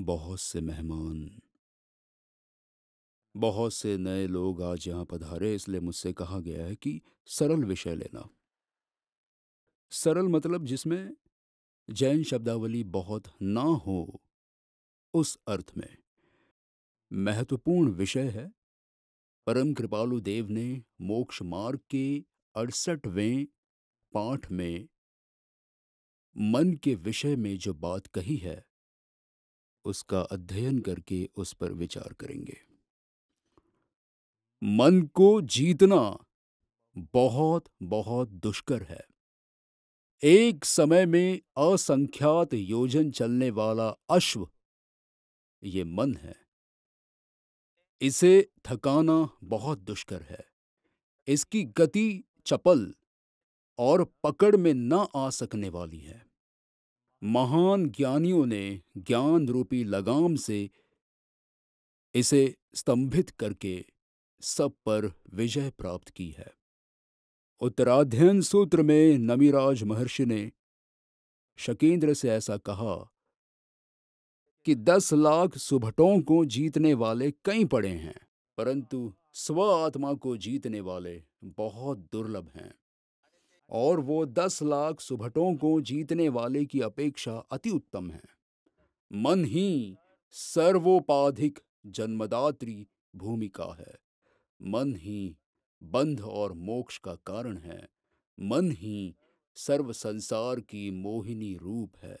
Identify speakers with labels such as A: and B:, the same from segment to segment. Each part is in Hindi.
A: बहुत से मेहमान। बहुत से नए लोग आज यहाँ पधारे, इसलिए मुझसे कहा गया है कि सरल विषय लेना। सरल मतलब जिसमें जैन शब्दावली बहुत ना हो, उस अर्थ में। महत्वपूर्ण विषय है। परम कृपालु देव ने मोक्ष मार्ग के अड़सठवें पाठ में मन के विषय में जो बात कही है उसका अध्ययन करके उस पर विचार करेंगे। मन को जीतना बहुत बहुत दुष्कर है। एक समय में असंख्यात योजन चलने वाला अश्व, ये मन है। इसे थकाना बहुत दुष्कर है। इसकी गति चपल और पकड़ में न आ सकने वाली है। महान ज्ञानियों ने ज्ञान रूपी लगाम से इसे स्तंभित करके सब पर विजय प्राप्त की है। उत्तराध्ययन सूत्र में नमीराज महर्षि ने शकेंद्र से ऐसा कहा कि दस लाख सुभटों को जीतने वाले कई पड़े हैं, परंतु स्व आत्मा को जीतने वाले बहुत दुर्लभ हैं। और वो दस लाख सुभटों को जीतने वाले की अपेक्षा अति उत्तम है। मन ही सर्वोपाधिक जन्मदात्री भूमिका है। मन ही बंध और मोक्ष का कारण है। मन ही सर्व संसार की मोहिनी रूप है।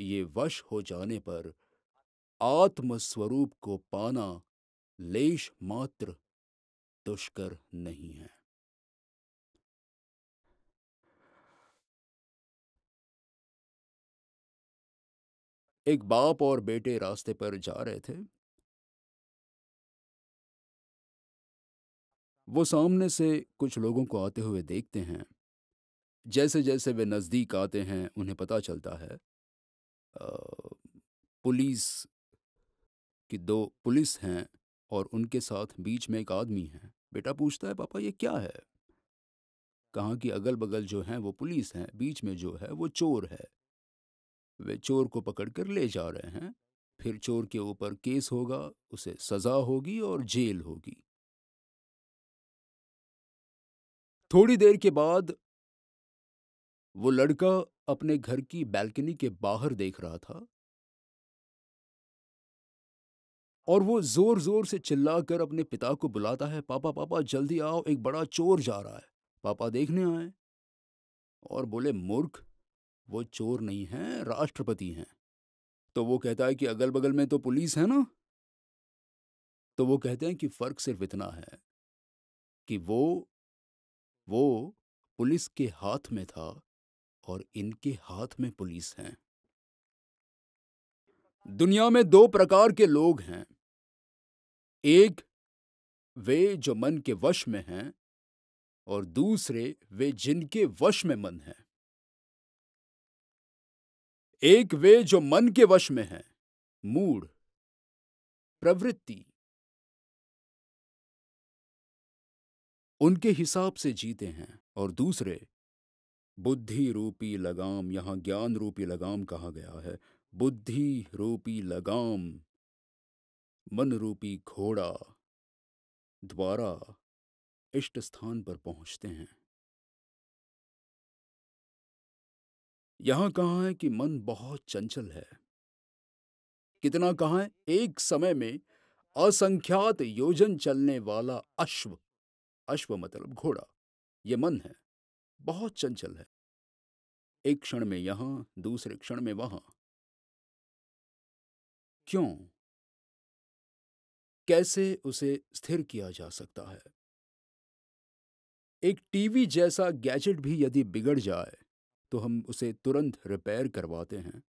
A: ये वश हो जाने पर आत्म स्वरूप को पाना लेश मात्र दुष्कर नहीं है। एक बाप और बेटे रास्ते पर जा रहे थे। वो सामने से कुछ लोगों को आते हुए देखते हैं। जैसे जैसे वे नज़दीक आते हैं, उन्हें पता चलता है। पुलिस की दो पुलिस हैं और उनके साथ बीच में एक आदमी है। बेटा पूछता है, पापा, ये क्या है? कहाँ कि अगल बगल जो हैं वो पुलिस हैं, बीच में जो है वो चोर है। वे चोर को पकड़कर ले जा रहे हैं। फिर चोर के ऊपर केस होगा, उसे सजा होगी और जेल होगी। थोड़ी देर के बाद वो लड़का अपने घर की बैल्कनी के बाहर देख रहा था। और वो ज़ोर ज़ोर से चिल्लाकर अपने पिता को बुलाता है, पापा पापा, जल्दी आओ, एक बड़ा चोर जा रहा है। पापा देखने आए और बोले, मूर्ख वो चोर नहीं है, राष्ट्रपति हैं। तो वो कहता है कि अगल बगल में तो पुलिस है ना? तो वो कहते हैं कि फ़र्क सिर्फ़ इतना है कि वो वो पुलिस के हाथ में था और इनके हाथ में पुलिस है। दुनिया में दो प्रकार के लोग हैं। एक, वे जो मन के वश में हैं और दूसरे, वे जिनके वश में मन है। एक वे जो मन के वश में है। मूड। प्रवृत्ति। उनके हिसाब से जीते हैं और दूसरे बुद्धि रूपी लगाम, यहाँ ज्ञान रूपी लगाम कहा गया है बुद्धि रूपी लगाम मन रूपी घोड़ा, द्वारा इष्ट स्थान पर पहुँचते हैं। यहाँ कहा है कि मन बहुत चंचल है। कितना कहा है? एक समय में असंख्यात योजन चलने वाला अश्व अश्व मतलब घोड़ा यह मन है, बहुत चंचल है। एक क्षण में यहाँ, दूसरे क्षण में वहाँ। क्यों? कैसे उसे स्थिर किया जा सकता है? एक टीवी जैसा गैजेट भी यदि बिगड़ जाए तो हम उसे तुरंत रिपेयर करवाते हैं।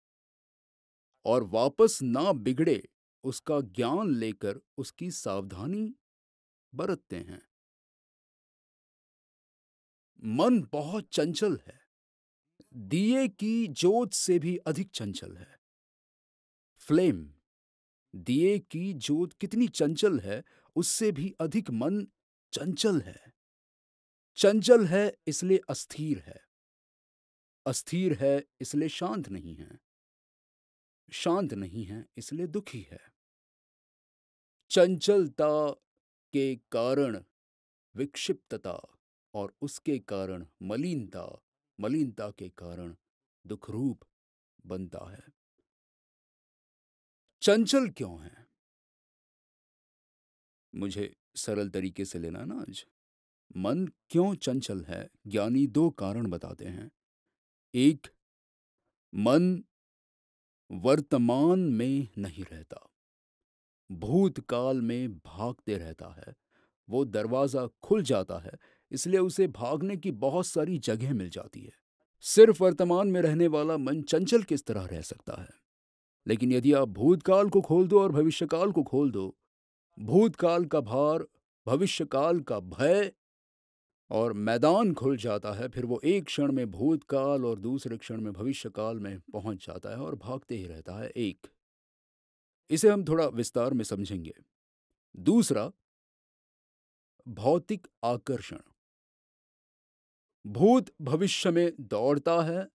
A: और वापस ना बिगड़े उसका ज्ञान लेकर उसकी सावधानी बरतते हैं। मन बहुत चंचल है। दिए की जोत से भी अधिक चंचल है। फ्लेम, दिए की जोत कितनी चंचल है, उससे भी अधिक मन चंचल है। चंचल है इसलिए अस्थिर है। अस्थिर है इसलिए शांत नहीं है। शांत नहीं है इसलिए दुखी है। चंचलता के कारण विक्षिप्तता और उसके कारण मलिनता मलिनता के कारण दुखरूप बनता है। चंचल क्यों है? मुझे सरल तरीके से लेना ना आज। मन क्यों चंचल है? ज्ञानी दो कारण बताते हैं। एक मन वर्तमान में नहीं रहता। भूतकाल में भागते रहता है। वो दरवाज़ा खुल जाता है, इसलिए उसे भागने की बहुत सारी जगह मिल जाती है। सिर्फ़ वर्तमान में रहने वाला मन चंचल किस तरह रह सकता है? लेकिन यदि आप भूतकाल को खोल दो और भविष्यकाल को खोल दो, भूतकाल का भार, भविष्यकाल का भय और मैदान खुल जाता है, फिर वो एक क्षण में भूतकाल और दूसरे क्षण में भविष्यकाल में पहुँच जाता है और भागते ही रहता है एक। इसे हम थोड़ा विस्तार में समझेंगे। दूसरा, भौतिक आकर्षण। भूत भविष्य में दौड़ता है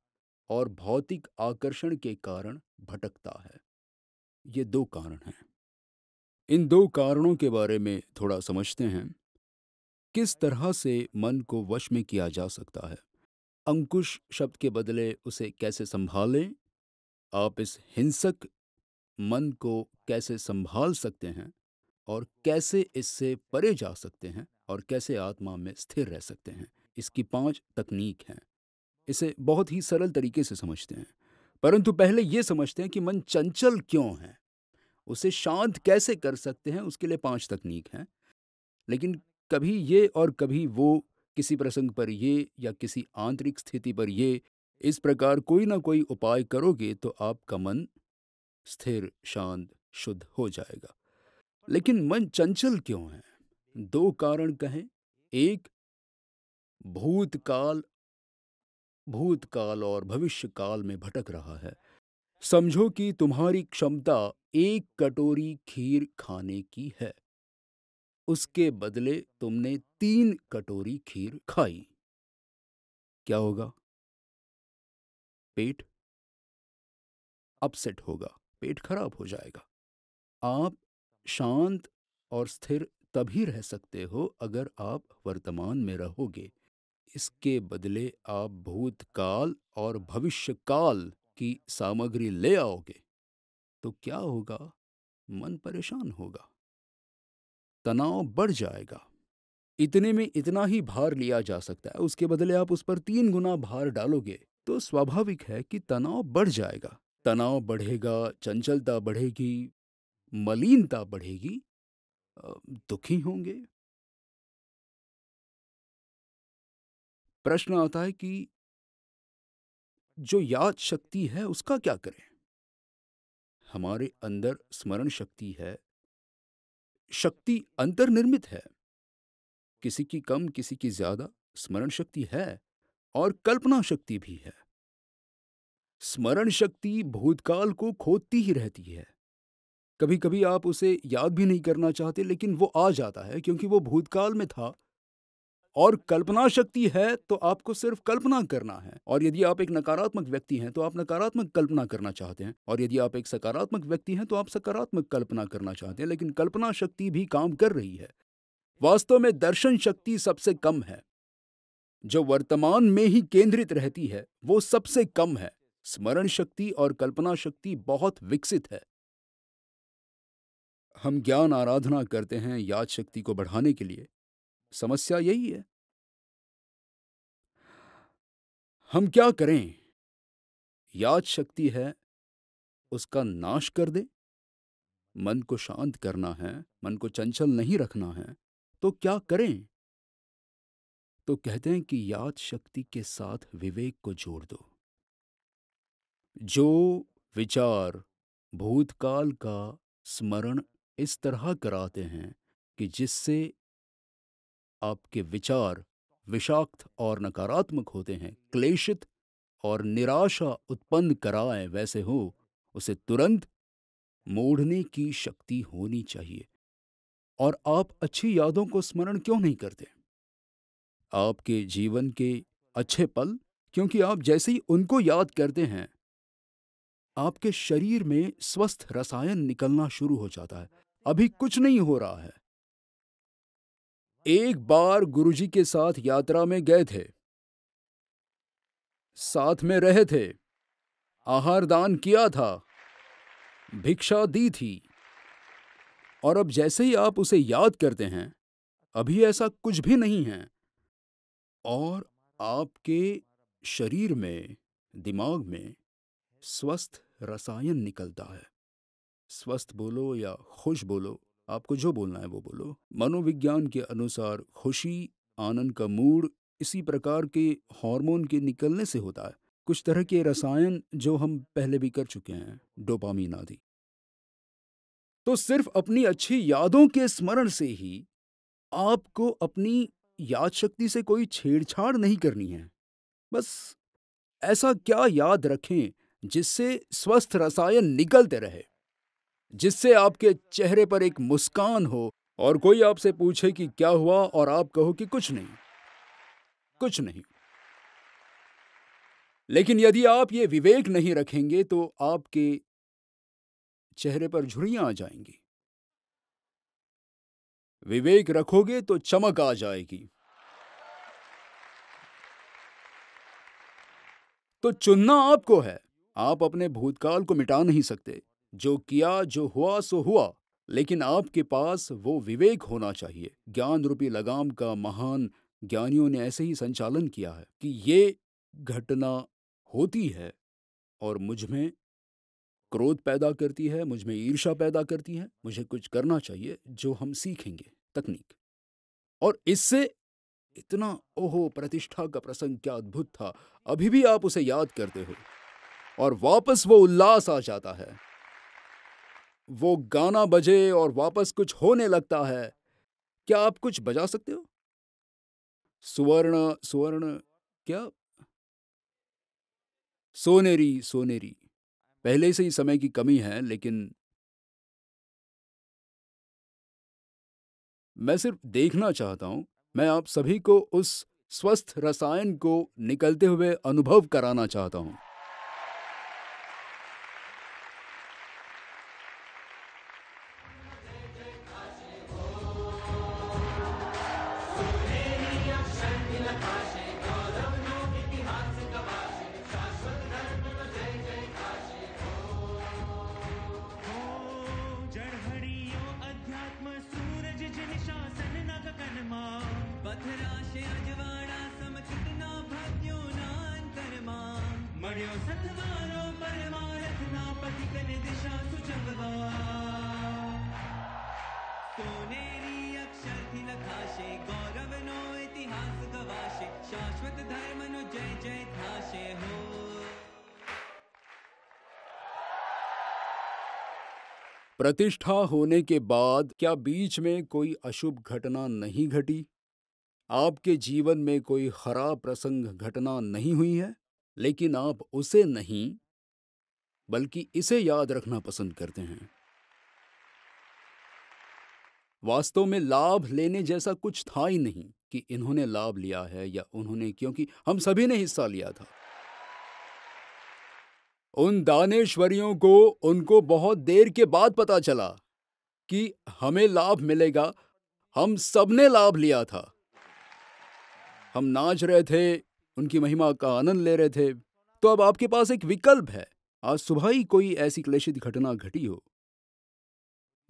A: और भौतिक आकर्षण के कारण भटकता है। ये दो कारण हैं। इन दो कारणों के बारे में थोड़ा समझते हैं। किस तरह से मन को वश में किया जा सकता है? अंकुश शब्द के बदले उसे कैसे संभालें? आप इस हिंसक मन को कैसे संभाल सकते हैं? और कैसे इससे परे जा सकते हैं? और कैसे आत्मा में स्थिर रह सकते हैं? इसकी पाँच तकनीक हैं। इसे बहुत ही सरल तरीके से समझते हैं। परंतु पहले ये समझते हैं कि मन चंचल क्यों है? उसे शांत कैसे कर सकते हैं? उसके लिए पाँच तकनीक हैं। लेकिन कभी ये और कभी वो, किसी प्रसंग पर ये या किसी आंतरिक स्थिति पर ये, इस प्रकार कोई ना कोई उपाय करोगे तो आपका मन स्थिर, शांत, शुद्ध हो जाएगा। लेकिन मन चंचल क्यों है? दो कारण कहें। एक, भूतकाल भूतकाल और भविष्यकाल में भटक रहा है। समझो कि तुम्हारी क्षमता एक कटोरी खीर खाने की है। उसके बदले तुमने तीन कटोरी खीर खाई। क्या होगा? पेट? अपसेट होगा, पेट खराब हो जाएगा। आप शांत और स्थिर तभी रह सकते हो अगर आप वर्तमान में रहोगे। इसके बदले आप भूतकाल और भविष्यकाल की सामग्री ले आओगे। तो क्या होगा? मन परेशान होगा। तनाव बढ़ जाएगा। इतने में इतना ही भार लिया जा सकता है, उसके बदले आप उस पर तीन गुना भार डालोगे तो स्वाभाविक है कि तनाव बढ़ जाएगा। तनाव बढ़ेगा, चंचलता बढ़ेगी, मलिनता बढ़ेगी दुखी होंगे। प्रश्न आता है कि जो याद शक्ति है, उसका क्या करें? हमारे अंदर स्मरण शक्ति है शक्ति अंतर्निर्मित है। किसी की कम, किसी की ज़्यादा स्मरण शक्ति है और कल्पना शक्ति भी है। स्मरण शक्ति भूतकाल को खोदती ही रहती है। कभी कभी आप उसे याद भी नहीं करना चाहते, लेकिन वो आ जाता है क्योंकि वो भूतकाल में था। और कल्पना शक्ति है तो आपको सिर्फ़ कल्पना करना है। और यदि आप एक नकारात्मक व्यक्ति हैं तो आप नकारात्मक कल्पना करना चाहते हैं। और यदि आप एक सकारात्मक व्यक्ति हैं तो आप सकारात्मक कल्पना करना चाहते हैं, लेकिन कल्पना शक्ति भी काम कर रही है। वास्तव में दर्शन शक्ति सबसे कम है। जो वर्तमान में ही केंद्रित रहती है, वो सबसे कम है। स्मरण शक्ति और कल्पना शक्ति बहुत विकसित है। हम ज्ञान आराधना करते हैं याद शक्ति को बढ़ाने के लिए। समस्या यही है। हम क्या करें? याद शक्ति है, उसका नाश कर दे। मन को शांत करना है, मन को चंचल नहीं रखना है तो क्या करें? तो कहते हैं कि याद शक्ति के साथ विवेक को जोड़ दो। जो विचार भूतकाल का स्मरण इस तरह कराते हैं कि जिससे आपके विचार विषाक्त और नकारात्मक होते हैं, क्लेशित और निराशा उत्पन्न कराए, वैसे हो, उसे तुरंत मोड़ने की शक्ति होनी चाहिए। और आप अच्छी यादों को स्मरण क्यों नहीं करते? आपके जीवन के अच्छे पल, क्योंकि आप जैसे ही उनको याद करते हैं, आपके शरीर में स्वस्थ रसायन निकलना शुरू हो जाता है। अभी कुछ नहीं हो रहा है। एक बार गुरुजी के साथ यात्रा में गए थे। साथ में रहे थे। आहार दान किया था। भिक्षा दी थी। और अब जैसे ही आप उसे याद करते हैं, अभी ऐसा कुछ भी नहीं है। और आपके शरीर में, दिमाग में स्वस्थ रसायन निकलता है। स्वस्थ बोलो या खुश बोलो आपको जो बोलना है वो बोलो। मनोविज्ञान के अनुसार खुशी, आनंद का मूड इसी प्रकार के हार्मोन के निकलने से होता है। कुछ तरह के रसायन जो हम पहले भी कर चुके हैं, डोपामीन आदि। तो सिर्फ़ अपनी अच्छी यादों के स्मरण से ही आपको अपनी याद शक्ति से कोई छेड़छाड़ नहीं करनी है। बस ऐसा क्या याद रखें जिससे स्वस्थ रसायन निकलते रहे। जिससे आपके चेहरे पर एक मुस्कान हो और कोई आपसे पूछे कि क्या हुआ और आप कहो कि कुछ नहीं। कुछ नहीं। लेकिन यदि आप ये विवेक नहीं रखेंगे तो आपके चेहरे पर झुर्रियाँ आ जाएँगी। विवेक रखोगे तो चमक आ जाएगी। तो चुनना आपको है। आप अपने भूतकाल को मिटा नहीं सकते। जो किया, जो हुआ, सो हुआ। लेकिन आपके पास वो विवेक होना चाहिए। ज्ञान रूपी लगाम का महान ज्ञानियों ने ऐसे ही संचालन किया है कि ये घटना होती है और मुझमें क्रोध पैदा करती है, मुझमें ईर्षा पैदा करती है। मुझे कुछ करना चाहिए जो हम सीखेंगे। तकनीक। और इससे इतना, ओहो, प्रतिष्ठा का प्रसंग क्या अद्भुत था। अभी भी आप उसे याद करते हो। और वापस वो उल्लास आ जाता है। वो गाना बजे और वापस कुछ होने लगता है। क्या आप कुछ बजा सकते हो? सुवर्ण सुवर्ण, क्या? सोनेरी सोनेरी। पहले से ही समय की कमी है, लेकिन मैं सिर्फ़ देखना चाहता हूँ। मैं आप सभी को उस स्वस्थ रसायन को निकलते हुए अनुभव कराना चाहता हूँ। प्रतिष्ठा होने के बाद क्या बीच में कोई अशुभ घटना नहीं घटी? आपके जीवन में कोई खराब प्रसंग घटना नहीं हुई है, लेकिन आप उसे नहीं, बल्कि इसे याद रखना पसंद करते हैं। वास्तव में लाभ लेने जैसा कुछ था ही नहीं कि इन्होंने लाभ लिया है या उन्होंने, क्योंकि हम सभी ने हिस्सा लिया था। उन दानेश्वरियों को, उनको बहुत देर के बाद पता चला कि हमें लाभ मिलेगा। हम सबने लाभ लिया था। हम नाच रहे थे, उनकी महिमा का आनंद ले रहे थे। तो अब आपके पास एक विकल्प है। आज सुबह ही कोई ऐसी क्लेशित घटना घटी हो।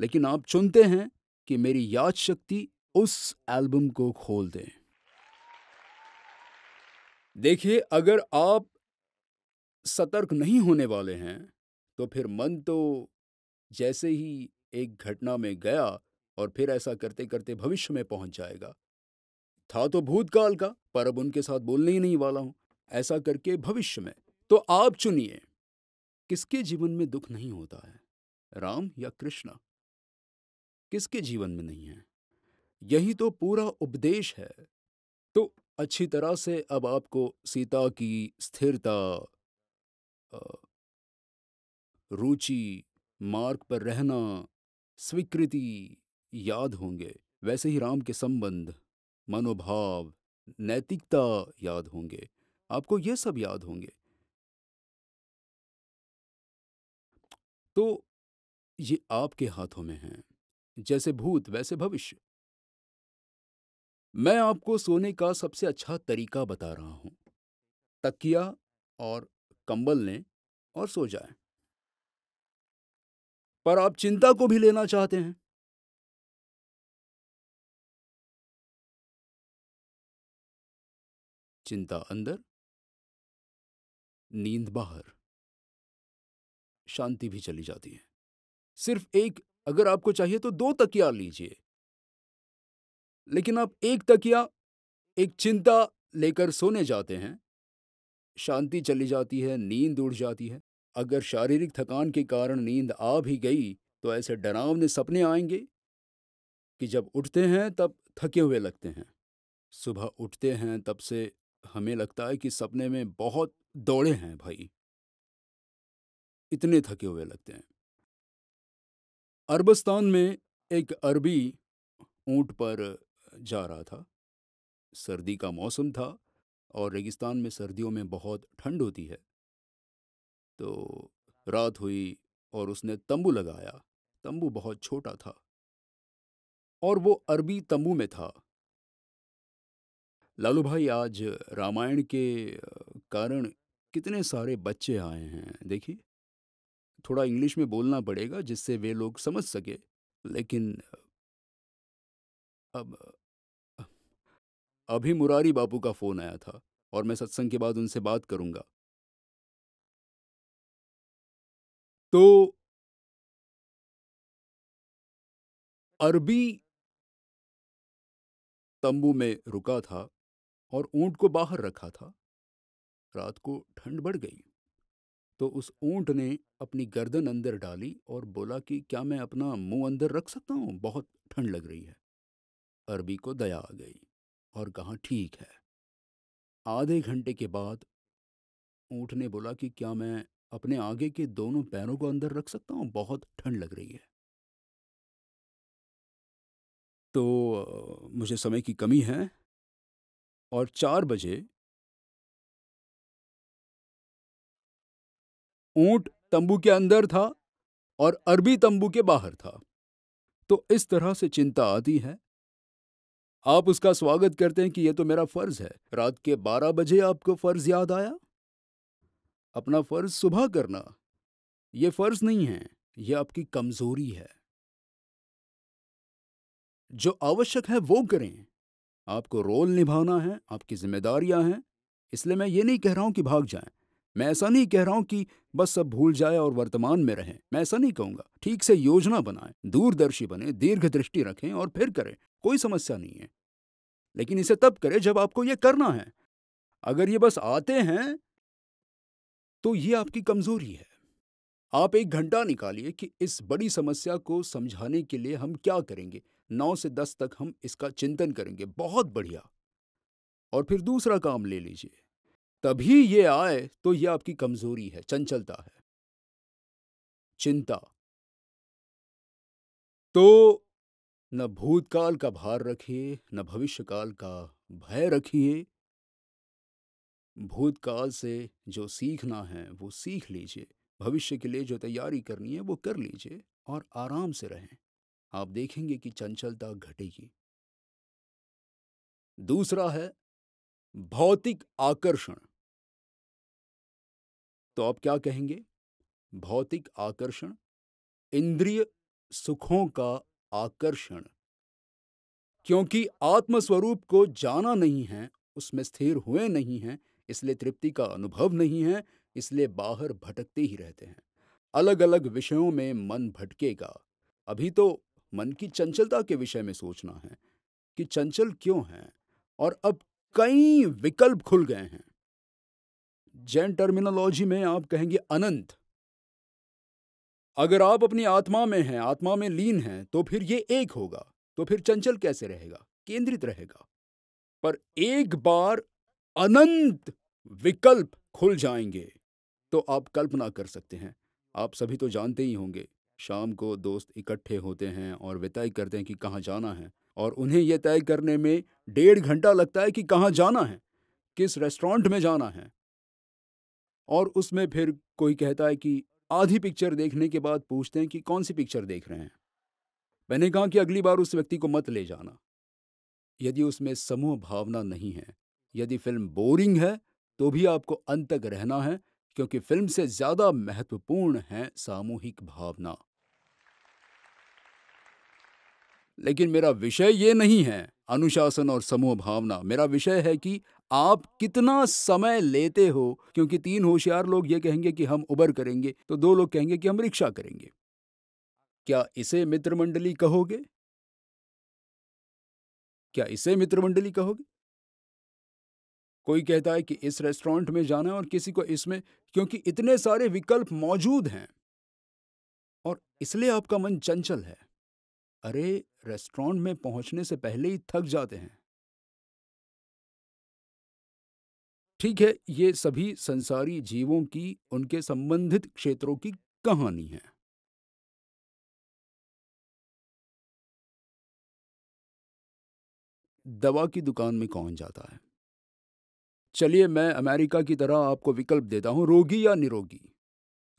A: लेकिन आप चुनते हैं कि मेरी याद शक्ति उस एल्बम को खोल दें। देखिए, अगर आप सतर्क नहीं होने वाले हैं तो फिर मन तो जैसे ही एक घटना में गया और फिर ऐसा करते करते भविष्य में पहुँच जाएगा। था तो भूतकाल का, पर अब उनके साथ बोलने ही नहीं वाला हूँ, ऐसा करके भविष्य में। तो आप चुनिए, किसके जीवन में दुख नहीं होता है, राम या कृष्ण? किसके जीवन में नहीं है? यही तो पूरा उपदेश है। तो अच्छी तरह से अब आपको सीता की स्थिरता रुचि, मार्ग पर रहना, स्वीकृति याद होंगे। वैसे ही राम के संबंध, मनोभाव, नैतिकता याद होंगे। आपको ये सब याद होंगे। तो ये आपके हाथों में है, जैसे भूत, वैसे भविष्य। मैं आपको सोने का सबसे अच्छा तरीका बता रहा हूँ। तकिया और कंबल लें और सो जाएँ। पर आप चिंता को भी लेना चाहते हैं। चिंता अंदर, नींद बाहर। शांति भी चली जाती है। सिर्फ़ एक, अगर आपको चाहिए तो दो तकिया लीजिए। लेकिन आप एक तकिया, एक चिंता लेकर सोने जाते हैं। शांति चली जाती है, नींद उड़ जाती है। अगर शारीरिक थकान के कारण नींद आ भी गई तो ऐसे डरावने सपने आएँगे कि जब उठते हैं, तब थके हुए लगते हैं। सुबह उठते हैं, तब से हमें लगता है कि सपने में बहुत दौड़े हैं भाई। इतने थके हुए लगते हैं। अरबस्तान में एक अरबी ऊँट पर जा रहा था। सर्दी का मौसम था। और रेगिस्तान में सर्दियों में बहुत ठंड होती है। तो रात हुई और उसने तंबू लगाया। तंबू बहुत छोटा था। और वो अरबी तंबू में था। लालू भाई, आज रामायण के कारण कितने सारे बच्चे आए हैं, देखिए। थोड़ा इंग्लिश में बोलना पड़ेगा जिससे वे लोग समझ सके, लेकिन, अब अभी मुरारी बापू का फ़ोन आया था। और मैं सत्संग के बाद उनसे बात करूँगा। तो अरबी तंबू में रुका था और ऊँट को बाहर रखा था। रात को ठंड बढ़ गई तो उस ऊँट ने अपनी गर्दन अंदर डाली और बोला कि, क्या मैं अपना मुँह अंदर रख सकता हूँ? बहुत ठंड लग रही है। अरबी को दया आ गई और कहा, ठीक है। आधे घंटे के बाद ऊँट ने बोला कि, क्या मैं अपने आगे के दोनों पैरों को अंदर रख सकता हूँ? बहुत ठंड लग रही है। तो मुझे समय की कमी है और चार बजे ऊँट तंबू के अंदर था और अरबी तंबू के बाहर था। तो इस तरह से चिंता आती है आप उसका स्वागत करते हैं कि यह तो मेरा फ़र्ज़ है। रात के बारह बजे आपको फ़र्ज़ याद आया? अपना फ़र्ज़ सुबह करना। यह फ़र्ज़ नहीं है यह आपकी कमज़ोरी है। जो आवश्यक है वो करें। आपको रोल निभाना है, आपकी जिम्मेदारियाँ हैं। इसलिए मैं ये नहीं कह रहा हूँ कि भाग जाएँ। मैं ऐसा नहीं कह रहा हूँ कि बस सब भूल जाए और वर्तमान में रहें। मैं ऐसा नहीं कहूँगा। ठीक से योजना बनाएँ, दूरदर्शी बने, दीर्घ दृष्टि रखें और फिर करें। कोई समस्या नहीं है। लेकिन इसे तब करें जब आपको यह करना है। अगर ये बस आते हैं तो ये आपकी कमज़ोरी है। आप एक घंटा निकालिए कि इस बड़ी समस्या को समझाने के लिए हम क्या करेंगे। नौ से दस तक हम इसका चिंतन करेंगे। बहुत बढ़िया। और फिर दूसरा काम ले लीजिए। तभी ये आए तो ये आपकी कमज़ोरी है, चंचलता है। चिंता। तो न भूतकाल का भार रखिए, न भविष्यकाल का भय रखिए। भूतकाल से जो सीखना है, वो सीख लीजिए। भविष्य के लिए जो तैयारी करनी है, वो कर लीजिए और आराम से रहें। आप देखेंगे कि चंचलता घटेगी। दूसरा है, भौतिक आकर्षण। तो आप क्या कहेंगे? भौतिक आकर्षण, इंद्रिय सुखों का आकर्षण। क्योंकि आत्मस्वरूप को जाना नहीं है, उसमें स्थिर हुए नहीं हैं, इसलिए तृप्ति का अनुभव नहीं है, इसलिए बाहर भटकते ही रहते हैं। अलग अलग विषयों में मन भटकेगा। अभी तो मन की चंचलता के विषय में सोचना है कि चंचल क्यों है और अब कई विकल्प खुल गए हैं। जैन टर्मिनोलॉजी में आप कहेंगे अनंत। अगर आप अपनी आत्मा में हैं, आत्मा में लीन हैं तो फिर ये एक होगा। तो फिर चंचल कैसे रहेगा? केंद्रित रहेगा। पर एक बार अनंत विकल्प खुल जाएँगे तो आप कल्पना कर सकते हैं। आप सभी तो जानते ही होंगे, शाम को दोस्त इकट्ठे होते हैं और वे तय करते हैं कि कहाँ जाना है। और उन्हें यह तय करने में डेढ़ घंटा लगता है कि कहाँ जाना है, किस रेस्टोरेंट में जाना है। और उसमें फिर कोई कहता है कि आधी पिक्चर देखने के बाद पूछते हैं कि कौन सी पिक्चर देख रहे हैं? मैंने कहा कि अगली बार उस व्यक्ति को मत ले जाना। यदि उसमें समूह भावना नहीं है, यदि फ़िल्म बोरिंग है तो भी आपको अंत तक रहना है, क्योंकि फ़िल्म से ज़्यादा महत्वपूर्ण है सामूहिक भावना। लेकिन मेरा विषय ये नहीं है, अनुशासन और समूह भावना। मेरा विषय है कि आप कितना समय लेते हो, क्योंकि तीन होशियार लोग ये कहेंगे कि हम उबर करेंगे तो दो लोग कहेंगे कि हम रिक्शा करेंगे। क्या इसे मित्र मंडली कहोगे? क्या इसे मित्र मंडली कहोगे? कोई कहता है कि इस रेस्टोरेंट में जाना है और किसी को इसमें, क्योंकि इतने सारे विकल्प मौजूद हैं। और इसलिए आपका मन चंचल है। अरे, रेस्टोरेंट में पहुँचने से पहले ही थक जाते हैं। ठीक है, ये सभी संसारी जीवों की, उनके संबंधित क्षेत्रों की कहानी है। दवा की दुकान में कौन जाता है? चलिए, मैं अमेरिका की तरह आपको विकल्प देता हूँ, रोगी या निरोगी।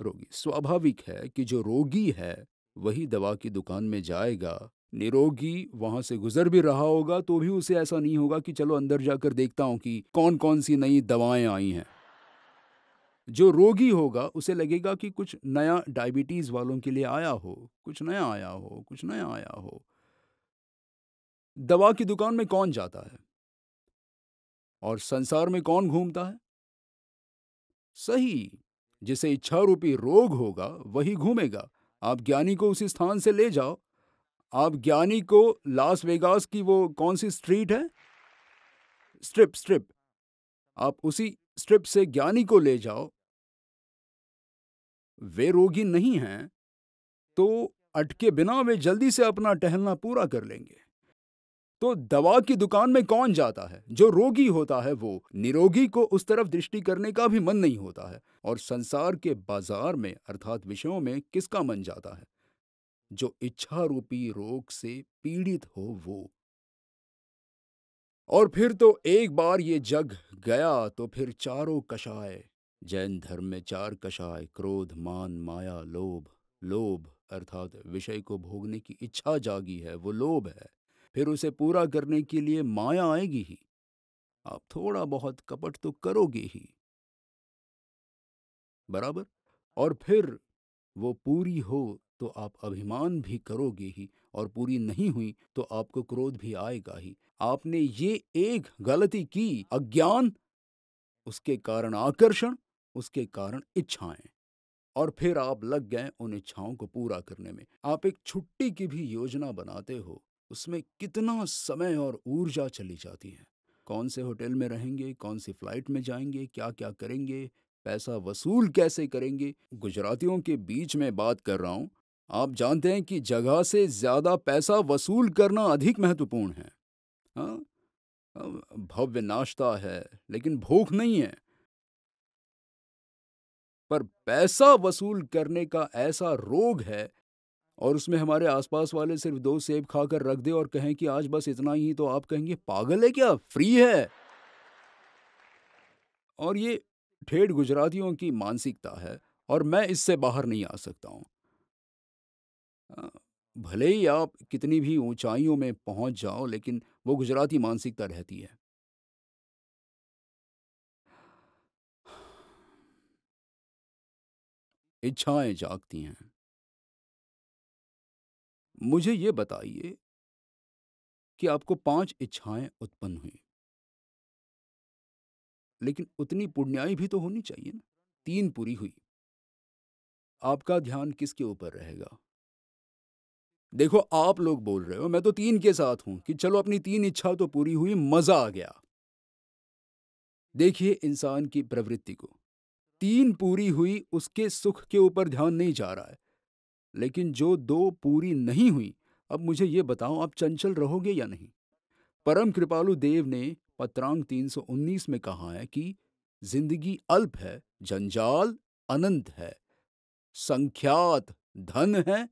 A: रोगी, स्वाभाविक है कि जो रोगी है वही दवा की दुकान में जाएगा। निरोगी वहाँ से गुजर भी रहा होगा तो भी उसे ऐसा नहीं होगा कि चलो अंदर जाकर देखता हूँ कि कौन कौन सी नई दवाएँ आई हैं। जो रोगी होगा, उसे लगेगा कि कुछ नया डायबिटीज़ वालों के लिए आया हो, कुछ नया आया हो, कुछ नया आया हो। दवा की दुकान में कौन जाता है? और संसार में कौन घूमता है? सही, जिसे इच्छा रूपी रोग होगा, वही घूमेगा। आप ज्ञानी को उसी स्थान से ले जाओ। आप ज्ञानी को लास वेगास की वो कौन सी स्ट्रीट है? स्ट्रिप स्ट्रिप आप उसी स्ट्रिप से ज्ञानी को ले जाओ। वे रोगी नहीं हैं तो अटके बिना वे जल्दी से अपना टहलना पूरा कर लेंगे। तो दवा की दुकान में कौन जाता है? जो रोगी होता है वो। निरोगी को उस तरफ़ दृष्टि करने का भी मन नहीं होता है। और संसार के बाज़ार में, अर्थात विषयों में, किसका मन जाता है? जो इच्छा रूपी रोग से पीड़ित हो वो। और फिर तो एक बार ये जग गया तो फिर चारों कषाय। जैन धर्म में चार कषाय, क्रोध, मान, माया, लोभ। लोभ, अर्थात विषय को भोगने की इच्छा जागी है, वो लोभ है। फिर उसे पूरा करने के लिए माया आएगी ही। आप थोड़ा बहुत कपट तो करोगे ही। बराबर? और फिर वो पूरी हो तो आप अभिमान भी करोगे ही और पूरी नहीं हुई तो आपको क्रोध भी आएगा ही। आपने ये एक गलती की, अज्ञान। उसके कारण आकर्षण, उसके कारण इच्छाएँ। और फिर आप लग गए उन इच्छाओं को पूरा करने में। आप एक छुट्टी की भी योजना बनाते हो। उसमें कितना समय और ऊर्जा चली जाती है। कौन से होटल में रहेंगे कौन सी फ़्लाइट में जाएँगे क्या क्या करेंगे, पैसा वसूल कैसे करेंगे? गुजरातियों के बीच में बात कर रहा हूँ। आप जानते हैं कि जगह से ज़्यादा पैसा वसूल करना अधिक महत्वपूर्ण है। हाँ? भव्य नाश्ता है, लेकिन भूख नहीं है। पर पैसा वसूल करने का ऐसा रोग है और उसमें हमारे आसपास वाले सिर्फ़ दो सेब खाकर रख दे और कहें कि आज बस इतना ही तो आप कहेंगे, पागल है क्या? फ्री है? और ये ठेठ गुजरातियों की मानसिकता है और मैं इससे बाहर नहीं आ सकता हूँ। भले ही आप कितनी भी ऊंचाइयों में पहुँच जाओ, लेकिन वो गुजराती मानसिकता रहती है। इच्छाएँ जागती हैं। मुझे ये बताइए कि आपको पाँच इच्छाएँ उत्पन्न हुई। लेकिन उतनी पुण्याई भी तो होनी चाहिए ना। तीन पूरी हुई। आपका ध्यान किसके ऊपर रहेगा? देखो, आप लोग बोल रहे हो, मैं तो तीन के साथ हूँ कि चलो अपनी तीन इच्छा तो पूरी हुई, मज़ा आ गया। देखिए, इंसान की प्रवृत्ति को। तीन पूरी हुई, उसके सुख के ऊपर ध्यान नहीं जा रहा है। लेकिन जो दो पूरी नहीं हुई, अब मुझे ये बताओ, आप चंचल रहोगे या नहीं? परम कृपालु देव ने पत्रांग 319 में कहा है कि ज़िंदगी अल्प है, जंजाल अनंत है, संख्यात धन है,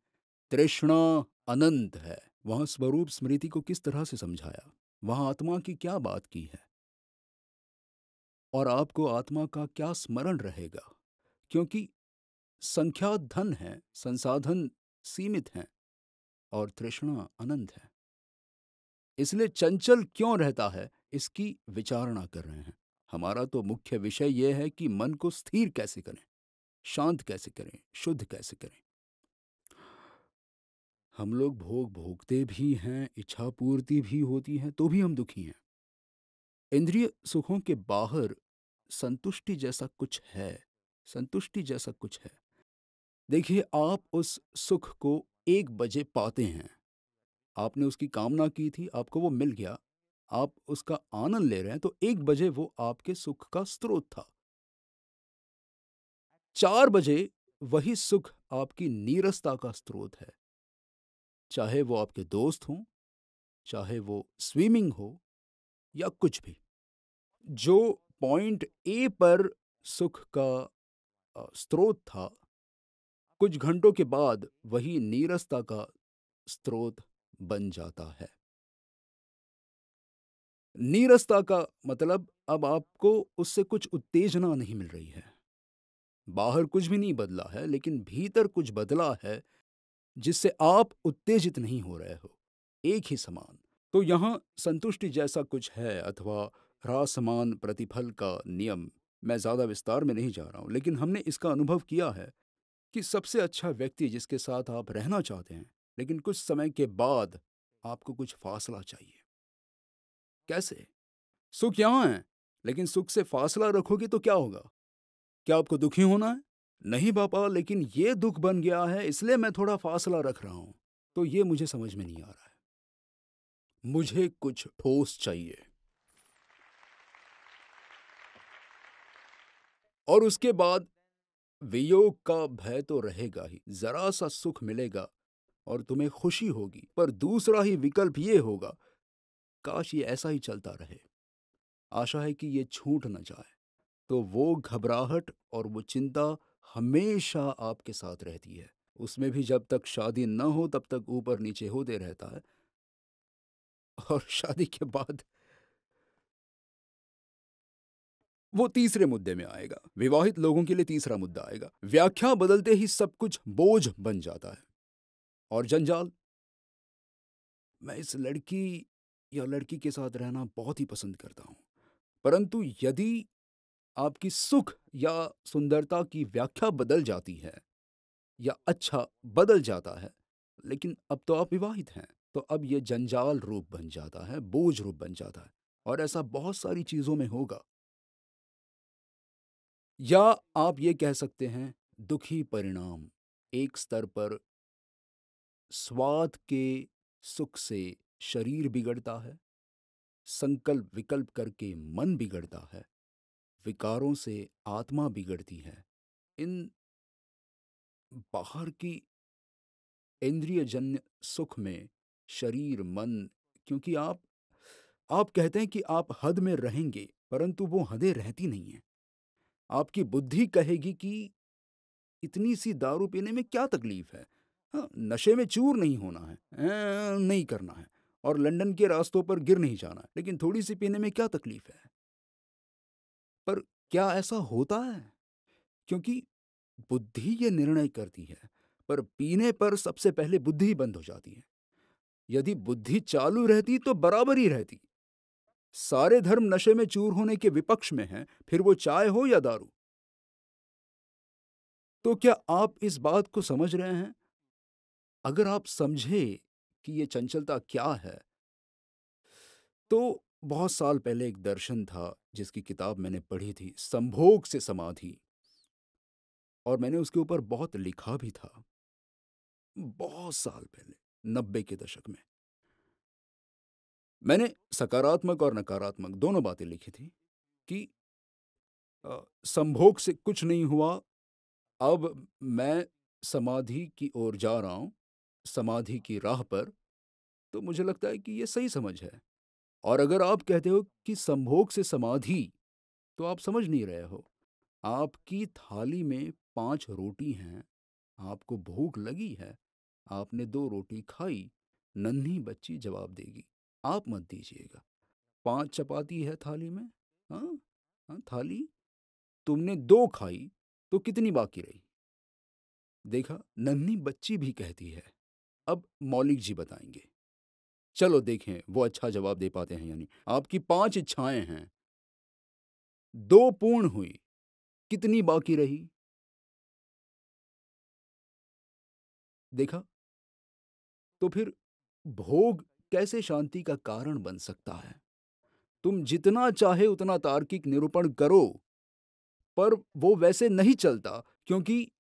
A: तृष्णा अनंत है। वहाँ स्वरूप स्मृति को किस तरह से समझाया? वहाँ आत्मा की क्या बात की है? और आपको आत्मा का क्या स्मरण रहेगा? क्योंकि संख्या धन है, संसाधन सीमित हैं और तृष्णा अनंत है। इसलिए चंचल क्यों रहता है, इसकी विचारणा कर रहे हैं। हमारा तो मुख्य विषय यह है कि मन को स्थिर कैसे करें, शांत कैसे करें, शुद्ध कैसे करें। हम लोग भोग भोगते भी हैं, इच्छा पूर्ति भी होती है तो भी हम दुखी हैं। इंद्रिय सुखों के बाहर संतुष्टि जैसा कुछ है, संतुष्टि जैसा कुछ है। देखिए, आप उस सुख को एक बजे पाते हैं। आपने उसकी कामना की थी, आपको वो मिल गया। आप उसका आनंद ले रहे हैं तो एक बजे वो आपके सुख का स्रोत था। चार बजे वही सुख आपकी नीरसता का स्रोत है। चाहे वो आपके दोस्त हों, चाहे वो स्विमिंग हो या कुछ भी, जो पॉइंट ए पर सुख का स्रोत था कुछ घंटों के बाद वही नीरसता का स्रोत बन जाता है। नीरसता का मतलब अब आपको उससे कुछ उत्तेजना नहीं मिल रही है। बाहर कुछ भी नहीं बदला है, लेकिन भीतर कुछ बदला है, जिससे आप उत्तेजित नहीं हो रहे हो। एक ही समान। तो यहाँ संतुष्टि जैसा कुछ है अथवा रासमान प्रतिफल का नियम मैं ज़्यादा विस्तार में नहीं जा रहा हूँ, लेकिन हमने इसका अनुभव किया है। कि सबसे अच्छा व्यक्ति जिसके साथ आप रहना चाहते हैं, लेकिन कुछ समय के बाद आपको कुछ फासला चाहिए। कैसे? सुख यहाँ है, लेकिन सुख से फासला रखोगे तो क्या होगा? क्या आपको दुखी होना है? नहीं पापा लेकिन ये दुख बन गया है, इसलिए मैं थोड़ा फासला रख रहा हूँ। तो ये मुझे समझ में नहीं आ रहा है। मुझे कुछ ठोस चाहिए। और उसके बाद वियोग का भय तो रहेगा ही जरा सा सुख मिलेगा और तुम्हें खुशी होगी, पर दूसरा ही विकल्प ये होगा, काश ये ऐसा ही चलता रहे। आशा है कि ये छूट न जाए तो वो घबराहट और वो चिंता हमेशा आपके साथ रहती है। उसमें भी जब तक शादी न हो, तब तक ऊपर नीचे होते रहता है। और शादी के बाद वो तीसरे मुद्दे में आएगा। विवाहित लोगों के लिए तीसरा मुद्दा आएगा। व्याख्या बदलते ही सब कुछ बोझ बन जाता है। और जंजाल? मैं इस लड़की या लड़की के साथ रहना बहुत ही पसंद करता हूँ। परंतु यदि आपकी सुख या सुंदरता की व्याख्या बदल जाती है या अच्छा बदल जाता है, लेकिन अब तो आप विवाहित हैं तो अब यह जंजाल रूप बन जाता है, बोझ रूप बन जाता है। और ऐसा बहुत सारी चीज़ों में होगा। या आप ये कह सकते हैं, दुखी परिणाम, एक स्तर पर स्वाद के सुख से शरीर बिगड़ता है, संकल्प विकल्प करके मन बिगड़ता है, विकारों से आत्मा बिगड़ती है। इन बाहर की इंद्रिय जन्य सुख में शरीर, मन, क्योंकि आप आप कहते हैं कि आप हद में रहेंगे, परंतु वो हदें रहती नहीं हैं। आपकी बुद्धि कहेगी कि इतनी सी दारू पीने में क्या तकलीफ़ है? हाँ नशे में चूर नहीं होना है नहीं करना है और लंदन के रास्तों पर गिर नहीं जाना है, लेकिन थोड़ी सी पीने में क्या तकलीफ़ है? पर क्या ऐसा होता है? क्योंकि बुद्धि ये निर्णय करती है, पर पीने पर सबसे पहले बुद्धि बंद हो जाती है। यदि बुद्धि चालू रहती तो बराबर ही रहती। सारे धर्म नशे में चूर होने के विपक्ष में हैं, फिर वो चाय हो या दारू? तो क्या आप इस बात को समझ रहे हैं? अगर आप समझे कि ये चंचलता क्या है। तो बहुत साल पहले एक दर्शन था, जिसकी किताब मैंने पढ़ी थी, संभोग से समाधि। और मैंने उसके ऊपर बहुत लिखा भी था। बहुत साल पहले, नब्बे के दशक में। मैंने सकारात्मक और नकारात्मक दोनों बातें लिखी थी कि संभोग से कुछ नहीं हुआ, अब मैं समाधि की ओर जा रहा हूँ, समाधि की राह पर तो मुझे लगता है कि ये सही समझ है। और अगर आप कहते हो कि संभोग से समाधि तो आप समझ नहीं रहे हो। आपकी थाली में पाँच रोटी हैं, आपको भूख लगी है, आपने दो रोटी खाई, नन्ही बच्ची जवाब देगी। आप मत दीजिएगा। पाँच चपाती है थाली में हाँ हाँ थाली। तुमने दो खाई तो कितनी बाकी रही? देखा, नन्ही बच्ची भी कहती है। अब मौलिक जी बताएँगे। चलो देखें, वो अच्छा जवाब दे पाते हैं यानी आपकी पाँच इच्छाएँ हैं। दो पूर्ण हुई, कितनी बाकी रही? देखा तो फिर भोग कैसे शांति का कारण बन सकता है? तुम जितना चाहे उतना तार्किक निरूपण करो, पर वो वैसे नहीं चलता, क्योंकि